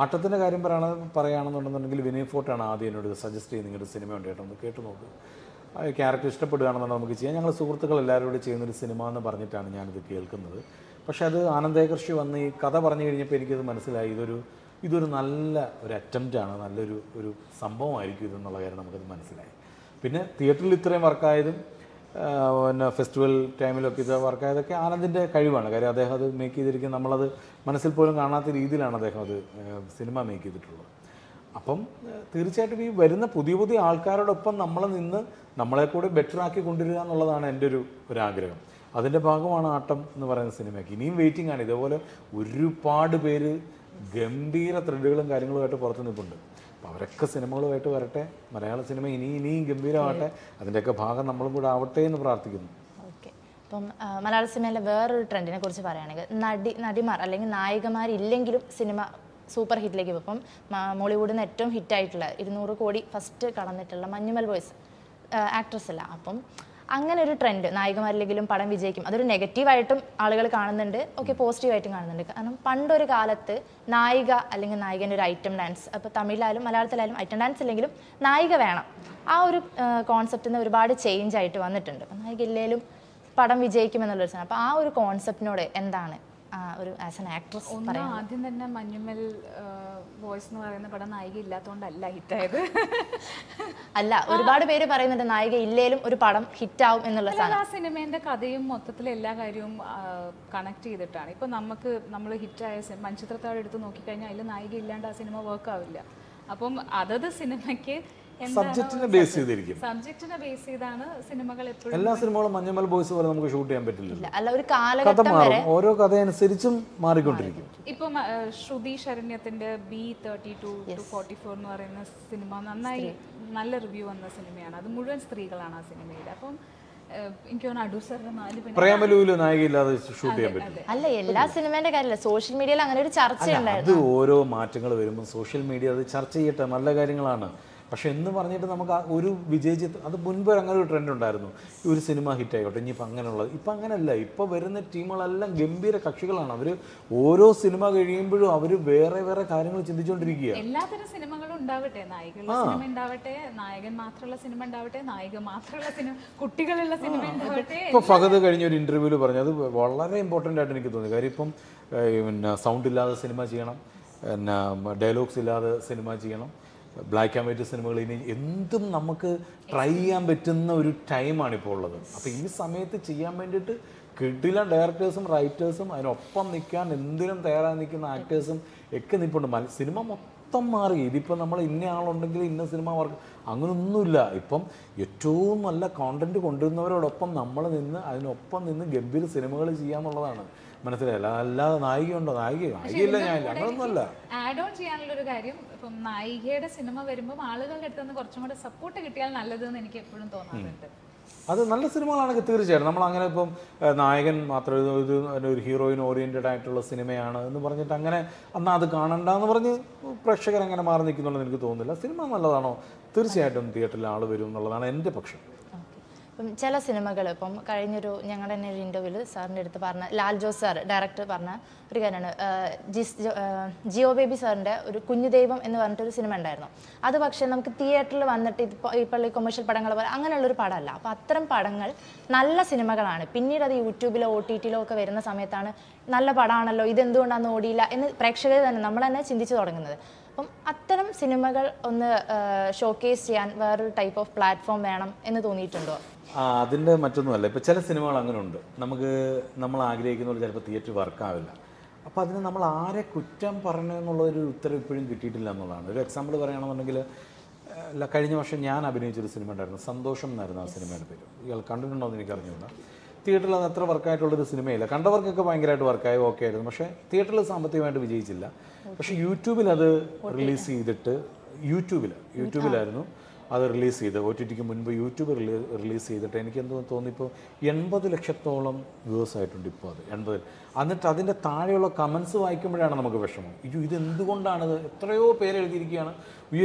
ആട്ടത്തിന്റെ കാര്യം പറയണ പറയുകയാണെന്നുണ്ടെന്നുണ്ടെങ്കിൽ വിനയ് ഫോർട്ടാണ് ആദ്യം എന്നോട് സജസ്റ്റ് ചെയ്ത് നിങ്ങളുടെ സിനിമ ഉണ്ട് കേട്ടോ ഒന്ന് കേട്ടു നോക്ക്. ആ ക്യാരക്ടർ ഇഷ്ടപ്പെടുകയാണെന്നുണ്ടെങ്കിൽ നമുക്ക് ചെയ്യാം ഞങ്ങൾ സുഹൃത്തുക്കൾ എല്ലാവരും കൂടി ചെയ്യുന്നൊരു സിനിമ എന്ന് പറഞ്ഞിട്ടാണ് ഞാനിത് കേൾക്കുന്നത്. പക്ഷേ അത് ആനന്ദേകർഷി വന്ന് ഈ കഥ പറഞ്ഞു കഴിഞ്ഞപ്പോൾ എനിക്കത് മനസ്സിലായി. ഇതൊരു ഇതൊരു നല്ല ഒരു അറ്റംപ്റ്റാണ് നല്ലൊരു ഒരു സംഭവമായിരിക്കും ഇതെന്നുള്ള കാര്യം നമുക്കത് മനസ്സിലായി. പിന്നെ തിയേറ്ററിൽ ഇത്രയും വർക്കായതും പിന്നെ ഫെസ്റ്റിവൽ ടൈമിലൊക്കെ ഇത് വർക്കായതൊക്കെ ആനന്ദിന്റെ കഴിവാണ്. കാര്യം അദ്ദേഹം അത് മേക്ക് ചെയ്തിരിക്കുന്നത് നമ്മളത് മനസ്സിൽ പോലും കാണാത്ത രീതിയിലാണ് അദ്ദേഹം അത് സിനിമ മേക്ക് ചെയ്തിട്ടുള്ളത്. അപ്പം തീർച്ചയായിട്ടും ഈ വരുന്ന പുതിയ പുതിയ ആൾക്കാരോടൊപ്പം നമ്മൾ നിന്ന് നമ്മളെ കൂടെ ബെറ്റർ ആക്കി കൊണ്ടുവരിക എന്നുള്ളതാണ് എന്റെ ഒരു ഒരു ആഗ്രഹം അതിന്റെ ഭാഗമാണ് ആട്ടം എന്ന് പറയുന്ന സിനിമയ്ക്ക്. ഇനിയും വെയിറ്റിംഗ് ആണ്. ഇതേപോലെ ഒരുപാട് പേര് ഗംഭീര ത്രെഡുകളും കാര്യങ്ങളുമായിട്ട് പുറത്ത് നിൽപ്പുണ്ട്. അപ്പോൾ അവരൊക്കെ സിനിമകളുമായിട്ട് വരട്ടെ. മലയാള സിനിമ ഇനി ഇനിയും ഗംഭീരമാവട്ടെ. അതിന്റെയൊക്കെ ഭാഗം നമ്മളും കൂടെ ആവട്ടെ എന്ന് പ്രാർത്ഥിക്കുന്നു. ഇപ്പം മലയാള സിനിമയിലെ വേറൊരു ട്രെൻഡിനെ കുറിച്ച് പറയുകയാണെങ്കിൽ നടി നടിമാർ അല്ലെങ്കിൽ നായികമാരില്ലെങ്കിലും സിനിമ സൂപ്പർ ഹിറ്റിലേക്ക് ഇപ്പം മോളിവുഡിൽ നിന്ന് ഏറ്റവും ഹിറ്റായിട്ടുള്ള ഇരുന്നൂറ് കോടി ഫസ്റ്റ് കടന്നിട്ടുള്ള മഞ്ഞുമൽ ബോയ്സ് ആക്ട്രസ് അല്ല. അപ്പം അങ്ങനെ ഒരു ട്രെൻഡ് നായികമാരില്ലെങ്കിലും പടം വിജയിക്കും. അതൊരു നെഗറ്റീവായിട്ടും ആളുകൾ കാണുന്നുണ്ട്. ഓക്കെ പോസിറ്റീവായിട്ടും കാണുന്നുണ്ട്. കാരണം പണ്ടൊരു കാലത്ത് നായിക അല്ലെങ്കിൽ നായികന്റെ ഒരു ഐറ്റം ഡാൻസ് അപ്പോൾ തമിഴിലായാലും മലയാളത്തിലായാലും ഐറ്റം ഡാൻസ് ഇല്ലെങ്കിലും നായിക വേണം. ആ ഒരു കോൺസെപ്റ്റിൽ നിന്ന് ഒരുപാട് ചേഞ്ച് ആയിട്ട് വന്നിട്ടുണ്ട്. അപ്പം നായിക ഇല്ലെങ്കിലും പടം വിജയിക്കുമെന്നുള്ളൊരു സാധനം. അപ്പോൾ ആ ഒരു കോൺസെപ്റ്റിനോട് എന്താണ് ഒരു ആസ് എൻ ആക്ട്രസ് ഒന്ന് ആദ്യം തന്നെ മഞ്ഞുമൽ വോയിസ് എന്ന് പറയുന്ന പടം നായിക ഇല്ലാത്തതുകൊണ്ടല്ല ഹിറ്റായത്. അല്ല ഒരുപാട് പേര് പറയുന്നുണ്ട് നായിക ഇല്ലേലും ഒരു പടം ഹിറ്റാവും എന്നുള്ള ആ സിനിമേന്റെ കഥയും മൊത്തത്തിൽ എല്ലാ കാര്യവും കണക്ട് ചെയ്തിട്ടാണ്. ഇപ്പൊ നമുക്ക് നമ്മൾ ഹിറ്റായ മഞ്ചിത്രത്താഴ് എടുത്ത് നോക്കിക്കഴിഞ്ഞാൽ അതിൽ നായിക ഇല്ലാണ്ട് ആ സിനിമ വർക്ക് ആവില്ല. അപ്പം അതത് സിനിമയ്ക്ക് സബ്ജക്റ്റിനെ ബേസ് ചെയ്തിരിക്കും. സബ്ജക്റ്റിനെ ബേസ് ചെയ്താണ് സിനിമകൾ എപ്പോഴും എല്ലാ സിനിമകളും മഞ്ഞമ്മൽ ബോയ്സ് പോലെ നമുക്ക് ഷൂട്ട് ചെയ്യാൻ പറ്റില്ലല്ലോ. അല്ല ഒരു കഥ കാലഘട്ടം വരെ മാറും ഓരോ കഥയനുസരിച്ചും മാറിക്കൊണ്ടിരിക്കും. ഇപ്പം ശ്രുതി ശരണ്യത്തിന്റെ B thirty two two forty four എന്ന് പറയുന്ന സിനിമ നന്നായി നല്ല റിവ്യൂ വന്ന സിനിമയാണ്. അത് മുഴുവൻ സ്ത്രീകളാണ് ആ സിനിമയിൽ അപ്പം നായികയില്ലാതെ ഷൂട്ട് ചെയ്യാൻ പറ്റും അല്ല എല്ലാ സിനിമേന്റെ കാര്യമല്ല. സോഷ്യൽ മീഡിയയിൽ അങ്ങനെ ഒരു ചർച്ചയുണ്ടായിരുന്നു. അത് ഓരോ മാറ്റങ്ങൾ വരുമ്പോൾ സോഷ്യൽ മീഡിയ അത് ചർച്ച ചെയ്യട്ടെ നല്ല കാര്യങ്ങളാണ്. പക്ഷെ എന്ന് പറഞ്ഞിട്ട് നമുക്ക് ഒരു വിജയിച്ച് അത് മുൻപ് അങ്ങനെ ഒരു ട്രെൻഡ് ഉണ്ടായിരുന്നു ഒരു സിനിമ ഹിറ്റ് ആയിക്കോട്ടെ ഇനിയിപ്പോൾ അങ്ങനെയുള്ളത്. ഇപ്പം അങ്ങനെയല്ല. ഇപ്പോൾ വരുന്ന ടീമുകളെല്ലാം ഗംഭീര കക്ഷികളാണ്. അവർ ഓരോ സിനിമ കഴിയുമ്പോഴും അവർ വേറെ വേറെ കാര്യങ്ങൾ ചിന്തിച്ചുകൊണ്ടിരിക്കുക എല്ലാത്തരം സിനിമകളും ഉണ്ടാവട്ടെ. നായികളുള്ള സിനിമ ഉണ്ടാവട്ടെ. നായകൻ മാത്രമുള്ള സിനിമ ഉണ്ടാവട്ടെ. നായിക മാത്രമുള്ള സിനിമ കുട്ടികളുള്ള സിനിമ ഉണ്ടാവട്ടെ. ഇപ്പോൾ ഫഹദ് കഴിഞ്ഞ ഒരു ഇന്റർവ്യൂവിൽ പറഞ്ഞു. അത് വളരെ ഇമ്പോർട്ടന്റ് ആയിട്ട് എനിക്ക് തോന്നി. കാര്യം ഇപ്പം പിന്നെ സൗണ്ട് ഇല്ലാതെ സിനിമ ചെയ്യണം. പിന്നെ ഡയലോഗ്സ് ഇല്ലാതെ സിനിമ ചെയ്യണം. ബ്ലാക്ക് ആൻഡ് വൈറ്റ് സിനിമകൾ ഇനി എന്തും നമുക്ക് ട്രൈ ചെയ്യാൻ പറ്റുന്ന ഒരു ടൈമാണ് ഇപ്പോൾ ഉള്ളത്. അപ്പോൾ ഈ സമയത്ത് ചെയ്യാൻ വേണ്ടിയിട്ട് കിട്ടില്ല ഡയറക്ടേഴ്സും റൈറ്റേഴ്സും അതിനൊപ്പം നിൽക്കാൻ എന്തിനും തയ്യാറായി നിൽക്കുന്ന ആക്ടേഴ്സും ഒക്കെ നിൽപ്പുണ്ട്. സിനിമ മൊത്തം മാറി. ഇതിപ്പോൾ നമ്മൾ ഇന്ന ആളുണ്ടെങ്കിൽ ഇന്ന സിനിമ വർക്ക് അങ്ങനൊന്നുമില്ല. ഇപ്പം ഏറ്റവും നല്ല കോണ്ടന്റ് കൊണ്ടുവരുന്നവരോടൊപ്പം നമ്മൾ നിന്ന് അതിനൊപ്പം നിന്ന് ഗംഭീര സിനിമകൾ ചെയ്യാന്നുള്ളതാണ്. മനസ്സിലായില്ല. അല്ലാതെ നായികയുണ്ടോ നായിക നായികയില്ല ഞാൻ അങ്ങനൊന്നുമല്ല. ആഡ് ഓൺ ചെയ്യാനുള്ള ഒരു കാര്യം ഇപ്പം നായികയുടെ സിനിമ വരുമ്പോൾ ആളുകളുടെ അടുത്ത് നിന്ന് കുറച്ചും കൂടെ സപ്പോർട്ട് കിട്ടിയാൽ നല്ലതെന്ന് എനിക്ക് എപ്പോഴും തോന്നാറുണ്ട്. അത് നല്ല സിനിമകളാണെങ്കിൽ തീർച്ചയായിട്ടും. നമ്മൾ അങ്ങനെ ഇപ്പം നായകൻ മാത്രം ഇത് ഒരു ഹീറോയിൻ ഓറിയന്റഡ് ആയിട്ടുള്ള സിനിമയാണ് എന്ന് പറഞ്ഞിട്ട് അങ്ങനെ എന്നാൽ അത് കാണണ്ട എന്ന് പറഞ്ഞ് പ്രേക്ഷകർ അങ്ങനെ മാറി നിൽക്കുന്നുണ്ടെന്ന് എനിക്ക് തോന്നുന്നില്ല. സിനിമ നല്ലതാണോ? തീർച്ചയായിട്ടും തിയേറ്ററിൽ ആൾ വരും എന്നുള്ളതാണ് എന്റെ പക്ഷം. ഇപ്പം ചില സിനിമകൾ ഇപ്പം കഴിഞ്ഞൊരു ഞങ്ങളുടെ തന്നെ ഒരു ഇന്റർവ്യൂവിൽ സാറിന്റെ അടുത്ത് പറഞ്ഞ ലാൽ ജോസ് സാർ ഡയറക്ടർ പറഞ്ഞ ഒരു കാര്യമാണ്. ജിസ് ജിയോ ബേബി സാറിന്റെ ഒരു കുഞ്ഞുദൈവം എന്ന് പറഞ്ഞിട്ടൊരു സിനിമ ഉണ്ടായിരുന്നു. അത് പക്ഷേ നമുക്ക് തിയേറ്ററിൽ വന്നിട്ട് ഇപ്പോൾ ഇപ്പോൾ ഈ കൊമേഴ്ഷ്യൽ പടങ്ങൾ പോലെ അങ്ങനെയുള്ളൊരു പടമല്ല. അപ്പോൾ അത്തരം പടങ്ങൾ നല്ല സിനിമകളാണ്. പിന്നീട് അത് യൂട്യൂബിലോ ഒ ടി ടിയിലോ ഒക്കെ വരുന്ന സമയത്താണ് നല്ല പടമാണല്ലോ ഇതെന്തുകൊണ്ടാണ് ഓടിയില്ല എന്ന് പ്രേക്ഷകർ തന്നെ നമ്മൾ തന്നെ ചിന്തിച്ചു തുടങ്ങുന്നത്. അപ്പം അത്തരം സിനിമകൾ ഒന്ന് ഷോക്കേസ് ചെയ്യാൻ വേറൊരു ടൈപ്പ് ഓഫ് പ്ലാറ്റ്ഫോം വേണം എന്ന് തോന്നിയിട്ടുണ്ടോ? അതിന്റെ മറ്റൊന്നുമല്ല. ഇപ്പോൾ ചില സിനിമകൾ അങ്ങനെ ഉണ്ട് നമുക്ക് നമ്മൾ ആഗ്രഹിക്കുന്ന പോലെ ചിലപ്പോൾ തിയേറ്റർ വർക്കാവില്ല അപ്പോൾ അതിന് നമ്മൾ ആരെ കുറ്റം പറഞ്ഞു എന്നുള്ളൊരു ഉത്തരം ഇപ്പോഴും കിട്ടിയിട്ടില്ല എന്നുള്ളതാണ്. ഒരു എക്സാമ്പിൾ പറയുകയാണെന്നുണ്ടെങ്കിൽ അല്ല കഴിഞ്ഞ വർഷം ഞാൻ അഭിനയിച്ചൊരു സിനിമ ഉണ്ടായിരുന്നു. സന്തോഷം എന്നായിരുന്നു ആ സിനിമയുടെ പേര്. ഇയാൾ കണ്ടിട്ടുണ്ടോ എന്ന് എനിക്ക് അറിഞ്ഞുകൊണ്ട് തിയേറ്ററിൽ അത് അത്ര വർക്കായിട്ടുള്ളൊരു സിനിമയില്ല കണ്ടവർക്കൊക്കെ ഭയങ്കരമായിട്ട് വർക്കായി ഓക്കെ ആയിരുന്നു. പക്ഷേ തിയേറ്ററിൽ സാമ്പത്തികമായിട്ട് വിജയിച്ചില്ല. പക്ഷേ യൂട്യൂബിൽ അത് റിലീസ് ചെയ്തിട്ട് യൂട്യൂബിൽ യൂട്യൂബിലായിരുന്നു അത് റിലീസ് ചെയ്ത് ഒ ടി ടിക്ക് മുൻപ് യൂട്യൂബ് റിലീസ് ചെയ്തിട്ട് എനിക്ക് എന്തോ തോന്നിപ്പോൾ എൺപത് ലക്ഷത്തോളം വ്യൂവേഴ്സ് ആയിട്ടുണ്ട് ഇപ്പോൾ അത് എൺപത്. എന്നിട്ട് അതിന്റെ താഴെയുള്ള കമൻസ് വായിക്കുമ്പോഴാണ് നമുക്ക് വിഷമം. അയ്യോ ഇത് എത്രയോ പേര് എഴുതിയിരിക്കുകയാണ്. അയ്യോ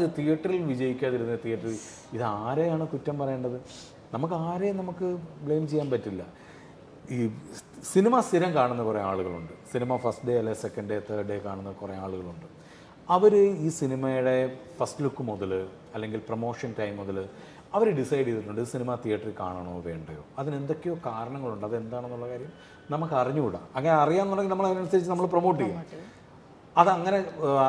ഇത് തിയേറ്ററിൽ വിജയിക്കാതിരുന്നത് തിയേറ്ററിൽ? ഇത് ആരെയാണ് കുറ്റം പറയേണ്ടത്? നമുക്ക് ആരെയും നമുക്ക് ബ്ലെയിം ചെയ്യാൻ പറ്റില്ല. ഈ സിനിമ സ്ഥിരം കാണുന്ന കുറേ ആളുകളുണ്ട്. സിനിമ ഫസ്റ്റ് ഡേ അല്ലെ സെക്കൻഡ് ഡേ തേർഡ് ഡേ കാണുന്ന കുറേ ആളുകളുണ്ട്. അവർ ഈ സിനിമയുടെ ഫസ്റ്റ് ലുക്ക് മുതൽ അല്ലെങ്കിൽ പ്രൊമോഷൻ ടൈം മുതൽ അവർ ഡിസൈഡ് ചെയ്തിട്ടുണ്ട് സിനിമ തിയേറ്ററിൽ കാണണോ വേണ്ടയോ? അതിന് എന്തൊക്കെയോ കാരണങ്ങളുണ്ട്. അതെന്താണെന്നുള്ള കാര്യം നമുക്ക് അറിഞ്ഞുകൂടാ. അങ്ങനെ അറിയാമെന്നുണ്ടെങ്കിൽ നമ്മൾ അതിനനുസരിച്ച് നമ്മൾ പ്രൊമോട്ട് ചെയ്യും. അതങ്ങനെ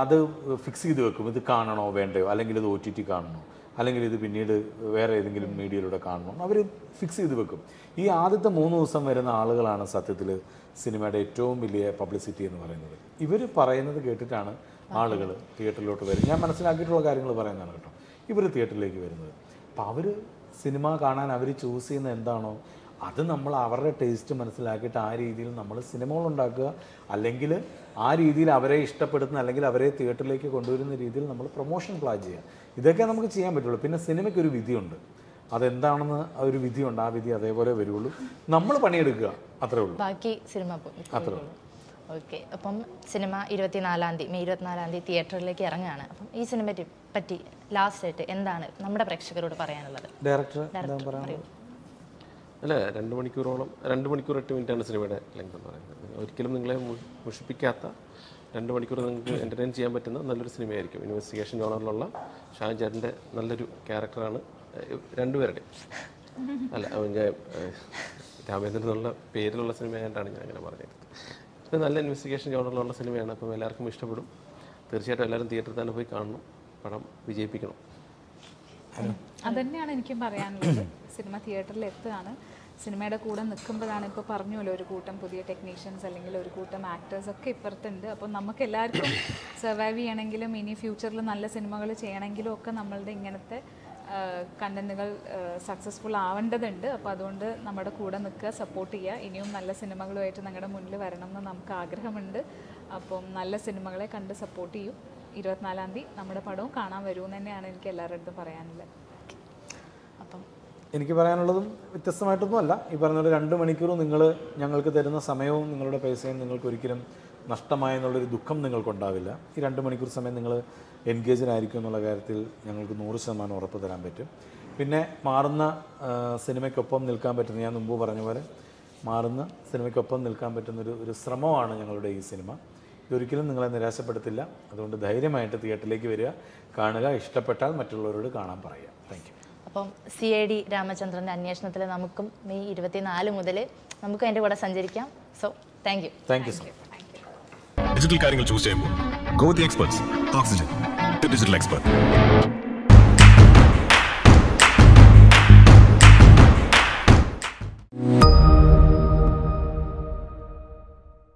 അത് ഫിക്സ് ചെയ്ത് വെക്കും. ഇത് കാണണോ വേണ്ടയോ? അല്ലെങ്കിൽ ഇത് ഒ ടി ടി കാണണോ? അല്ലെങ്കിൽ ഇത് പിന്നീട് വേറെ ഏതെങ്കിലും മീഡിയയിലൂടെ കാണണോ? അവർ ഫിക്സ് ചെയ്ത് വെക്കും. ഈ ആദ്യത്തെ മൂന്ന് ദിവസം വരുന്ന ആളുകളാണ് സത്യത്തിൽ സിനിമയുടെ ഏറ്റവും വലിയ പബ്ലിസിറ്റി എന്ന് പറയുന്നത്. ഇവർ പറയുന്നത് കേട്ടിട്ടാണ് ആളുകൾ തിയേറ്ററിലോട്ട് വരും. ഞാൻ മനസ്സിലാക്കിയിട്ടുള്ള കാര്യങ്ങൾ പറയുന്നതാണ് കേട്ടോ. ഇവർ തിയേറ്ററിലേക്ക് വരുന്നത്. അപ്പോൾ അവർ സിനിമ കാണാൻ അവർ ചൂസ് ചെയ്യുന്ന എന്താണോ അത് നമ്മൾ അവരുടെ ടേസ്റ്റ് മനസ്സിലാക്കിയിട്ട് ആ രീതിയിൽ നമ്മൾ സിനിമകൾ ഉണ്ടാക്കുക അല്ലെങ്കിൽ ആ രീതിയിൽ അവരെ ഇഷ്ടപ്പെടുന്ന അല്ലെങ്കിൽ അവരെ തിയേറ്ററിലേക്ക് കൊണ്ടുവരുന്ന രീതിയിൽ നമ്മൾ പ്രൊമോഷൻ പ്ലാൻ ചെയ്യുക. ഇതൊക്കെ നമുക്ക് ചെയ്യാൻ പറ്റുള്ളൂ. പിന്നെ സിനിമയ്ക്ക് ഒരു വിധിയുണ്ട്. അതെന്താണെന്ന് ഒരു വിധിയുണ്ട്. ആ വിധി അതേപോലെ വരുള്ളൂ നമ്മൾ പണിയെടുക്കുക. അത്രേ ഉള്ളൂ. ബാക്കി സിനിമ ഓക്കെ. അപ്പം സിനിമ ഇരുപത്തിനാലാം തീയതി മെയ് ഇരുപത്തിനാലാം തീയതി തിയേറ്ററിലേക്ക് ഇറങ്ങുകയാണ്. അപ്പം ഈ സിനിമയെ പറ്റി ലാസ്റ്റ് ആയിട്ട് എന്താണ് നമ്മുടെ പ്രേക്ഷകരോട് പറയാനുള്ളത്? ഡയറക്ടർ അല്ല രണ്ട് മണിക്കൂറോളം രണ്ട് മണിക്കൂർ എട്ട് മിനിറ്റാണ് സിനിമയുടെ ലെങ്ത് എന്ന് പറയുന്നത്. ഒരിക്കലും നിങ്ങളെ മുഷിപ്പിക്കാത്ത രണ്ട് മണിക്കൂർ നിങ്ങൾക്ക് എന്റർടൈൻ ചെയ്യാൻ പറ്റുന്ന നല്ലൊരു സിനിമയായിരിക്കും. ഇൻവെസ്റ്റിഗേഷൻ ജോണറിലുള്ള ഷാജാന്റെ നല്ലൊരു ക്യാരക്ടറാണ് രണ്ടുപേരുടെയും. രണ്ടുപേരുടെ അല്ല അവൻ ഞാൻ രാമേന്ദ്രൻ എന്നുള്ള പേരിലുള്ള സിനിമയായിട്ടാണ് ഞാൻ അങ്ങനെ പറഞ്ഞത് ഇത് നല്ല ഇൻവെസ്റ്റിഗേഷൻ ജോണറിലുള്ള സിനിമയാണ് അപ്പം എല്ലാവർക്കും ഇഷ്ടപ്പെടും. തീർച്ചയായിട്ടും എല്ലാവരും തിയേറ്ററിൽ തന്നെ പോയി കാണണം. പടം വിജയിപ്പിക്കണം. അതന്നെയാണ് എനിക്കും പറയാനുള്ളത്. സിനിമ തിയേറ്ററിൽ എത്തുകയാണ്. സിനിമയുടെ കൂടെ നിൽക്കുമ്പോഴാണ് ഇപ്പോൾ പറഞ്ഞല്ലോ ഒരു കൂട്ടം പുതിയ ടെക്നീഷ്യൻസ് അല്ലെങ്കിൽ ഒരു കൂട്ടം ആക്ടേഴ്സ് ഒക്കെ ഇപ്പുറത്തുണ്ട്. അപ്പോൾ നമുക്ക് എല്ലാവർക്കും സർവൈവ് ചെയ്യണമെങ്കിലും ഇനി ഫ്യൂച്ചറിൽ നല്ല സിനിമകൾ ചെയ്യണമെങ്കിലും ഒക്കെ നമ്മളുടെ ഇങ്ങനത്തെ കണ്ടന്റുകൾ സക്സസ്ഫുൾ ആവേണ്ടതുണ്ട്. അപ്പോൾ അതുകൊണ്ട് നമ്മുടെ കൂടെ നിൽക്കുക സപ്പോർട്ട് ചെയ്യുക. ഇനിയും നല്ല സിനിമകളുമായിട്ട് നിങ്ങളുടെ മുന്നിൽ വരണം എന്ന് നമുക്ക് ആഗ്രഹമുണ്ട്. അപ്പം നല്ല സിനിമകളെ കണ്ട് സപ്പോർട്ട് ചെയ്യും. ഇരുപത്തിനാലാം തീയതി നമ്മുടെ പടവും കാണാൻ വരുമെന്ന് തന്നെയാണ് എനിക്ക് എല്ലാവരുടെ പറയാനുള്ളത്. അപ്പം എനിക്ക് പറയാനുള്ളതും വ്യത്യസ്തമായിട്ടൊന്നുമല്ല. ഈ പറഞ്ഞ രണ്ട് മണിക്കൂർ നിങ്ങൾ ഞങ്ങൾക്ക് തരുന്ന സമയവും നിങ്ങളുടെ പൈസയും നിങ്ങൾക്ക് ഒരിക്കലും നഷ്ടമായെന്നുള്ളൊരു ദുഃഖം നിങ്ങൾക്കുണ്ടാവില്ല. ഈ രണ്ട് മണിക്കൂർ സമയം നിങ്ങൾ എൻഗേജിനായിരിക്കും ആയിരിക്കും എന്നുള്ള കാര്യത്തിൽ ഞങ്ങൾക്ക് നൂറ് ശതമാനം ഉറപ്പ് തരാൻ പറ്റും. പിന്നെ മാറുന്ന സിനിമയ്ക്കൊപ്പം നിൽക്കാൻ പറ്റുന്ന ഞാൻ മുമ്പ് പറഞ്ഞ പോലെ മാറുന്ന സിനിമയ്ക്കൊപ്പം നിൽക്കാൻ പറ്റുന്നൊരു ഒരു ശ്രമമാണ് ഞങ്ങളുടെ ഈ സിനിമ. ഇതൊരിക്കലും നിങ്ങളെ നിരാശപ്പെടുത്തില്ല. അതുകൊണ്ട് ധൈര്യമായിട്ട് തിയേറ്ററിലേക്ക് വരിക. കാണുക ഇഷ്ടപ്പെട്ടാൽ മറ്റുള്ളവരോട് കാണാൻ പറയുക. താങ്ക് യു അപ്പം സി ഐ ഡി രാമചന്ദ്രന്റെ അന്വേഷണത്തിൽ നമുക്കും മെയ് ഇരുപത്തിനാല് മുതൽ നമുക്കും അതിന്റെ കൂടെ സഞ്ചരിക്കാം. So thank you thank you so much digital കാര്യങ്ങൾ ചൂസ് ചെയ്യുമ്പോൾ go the experts Oxygen digital expert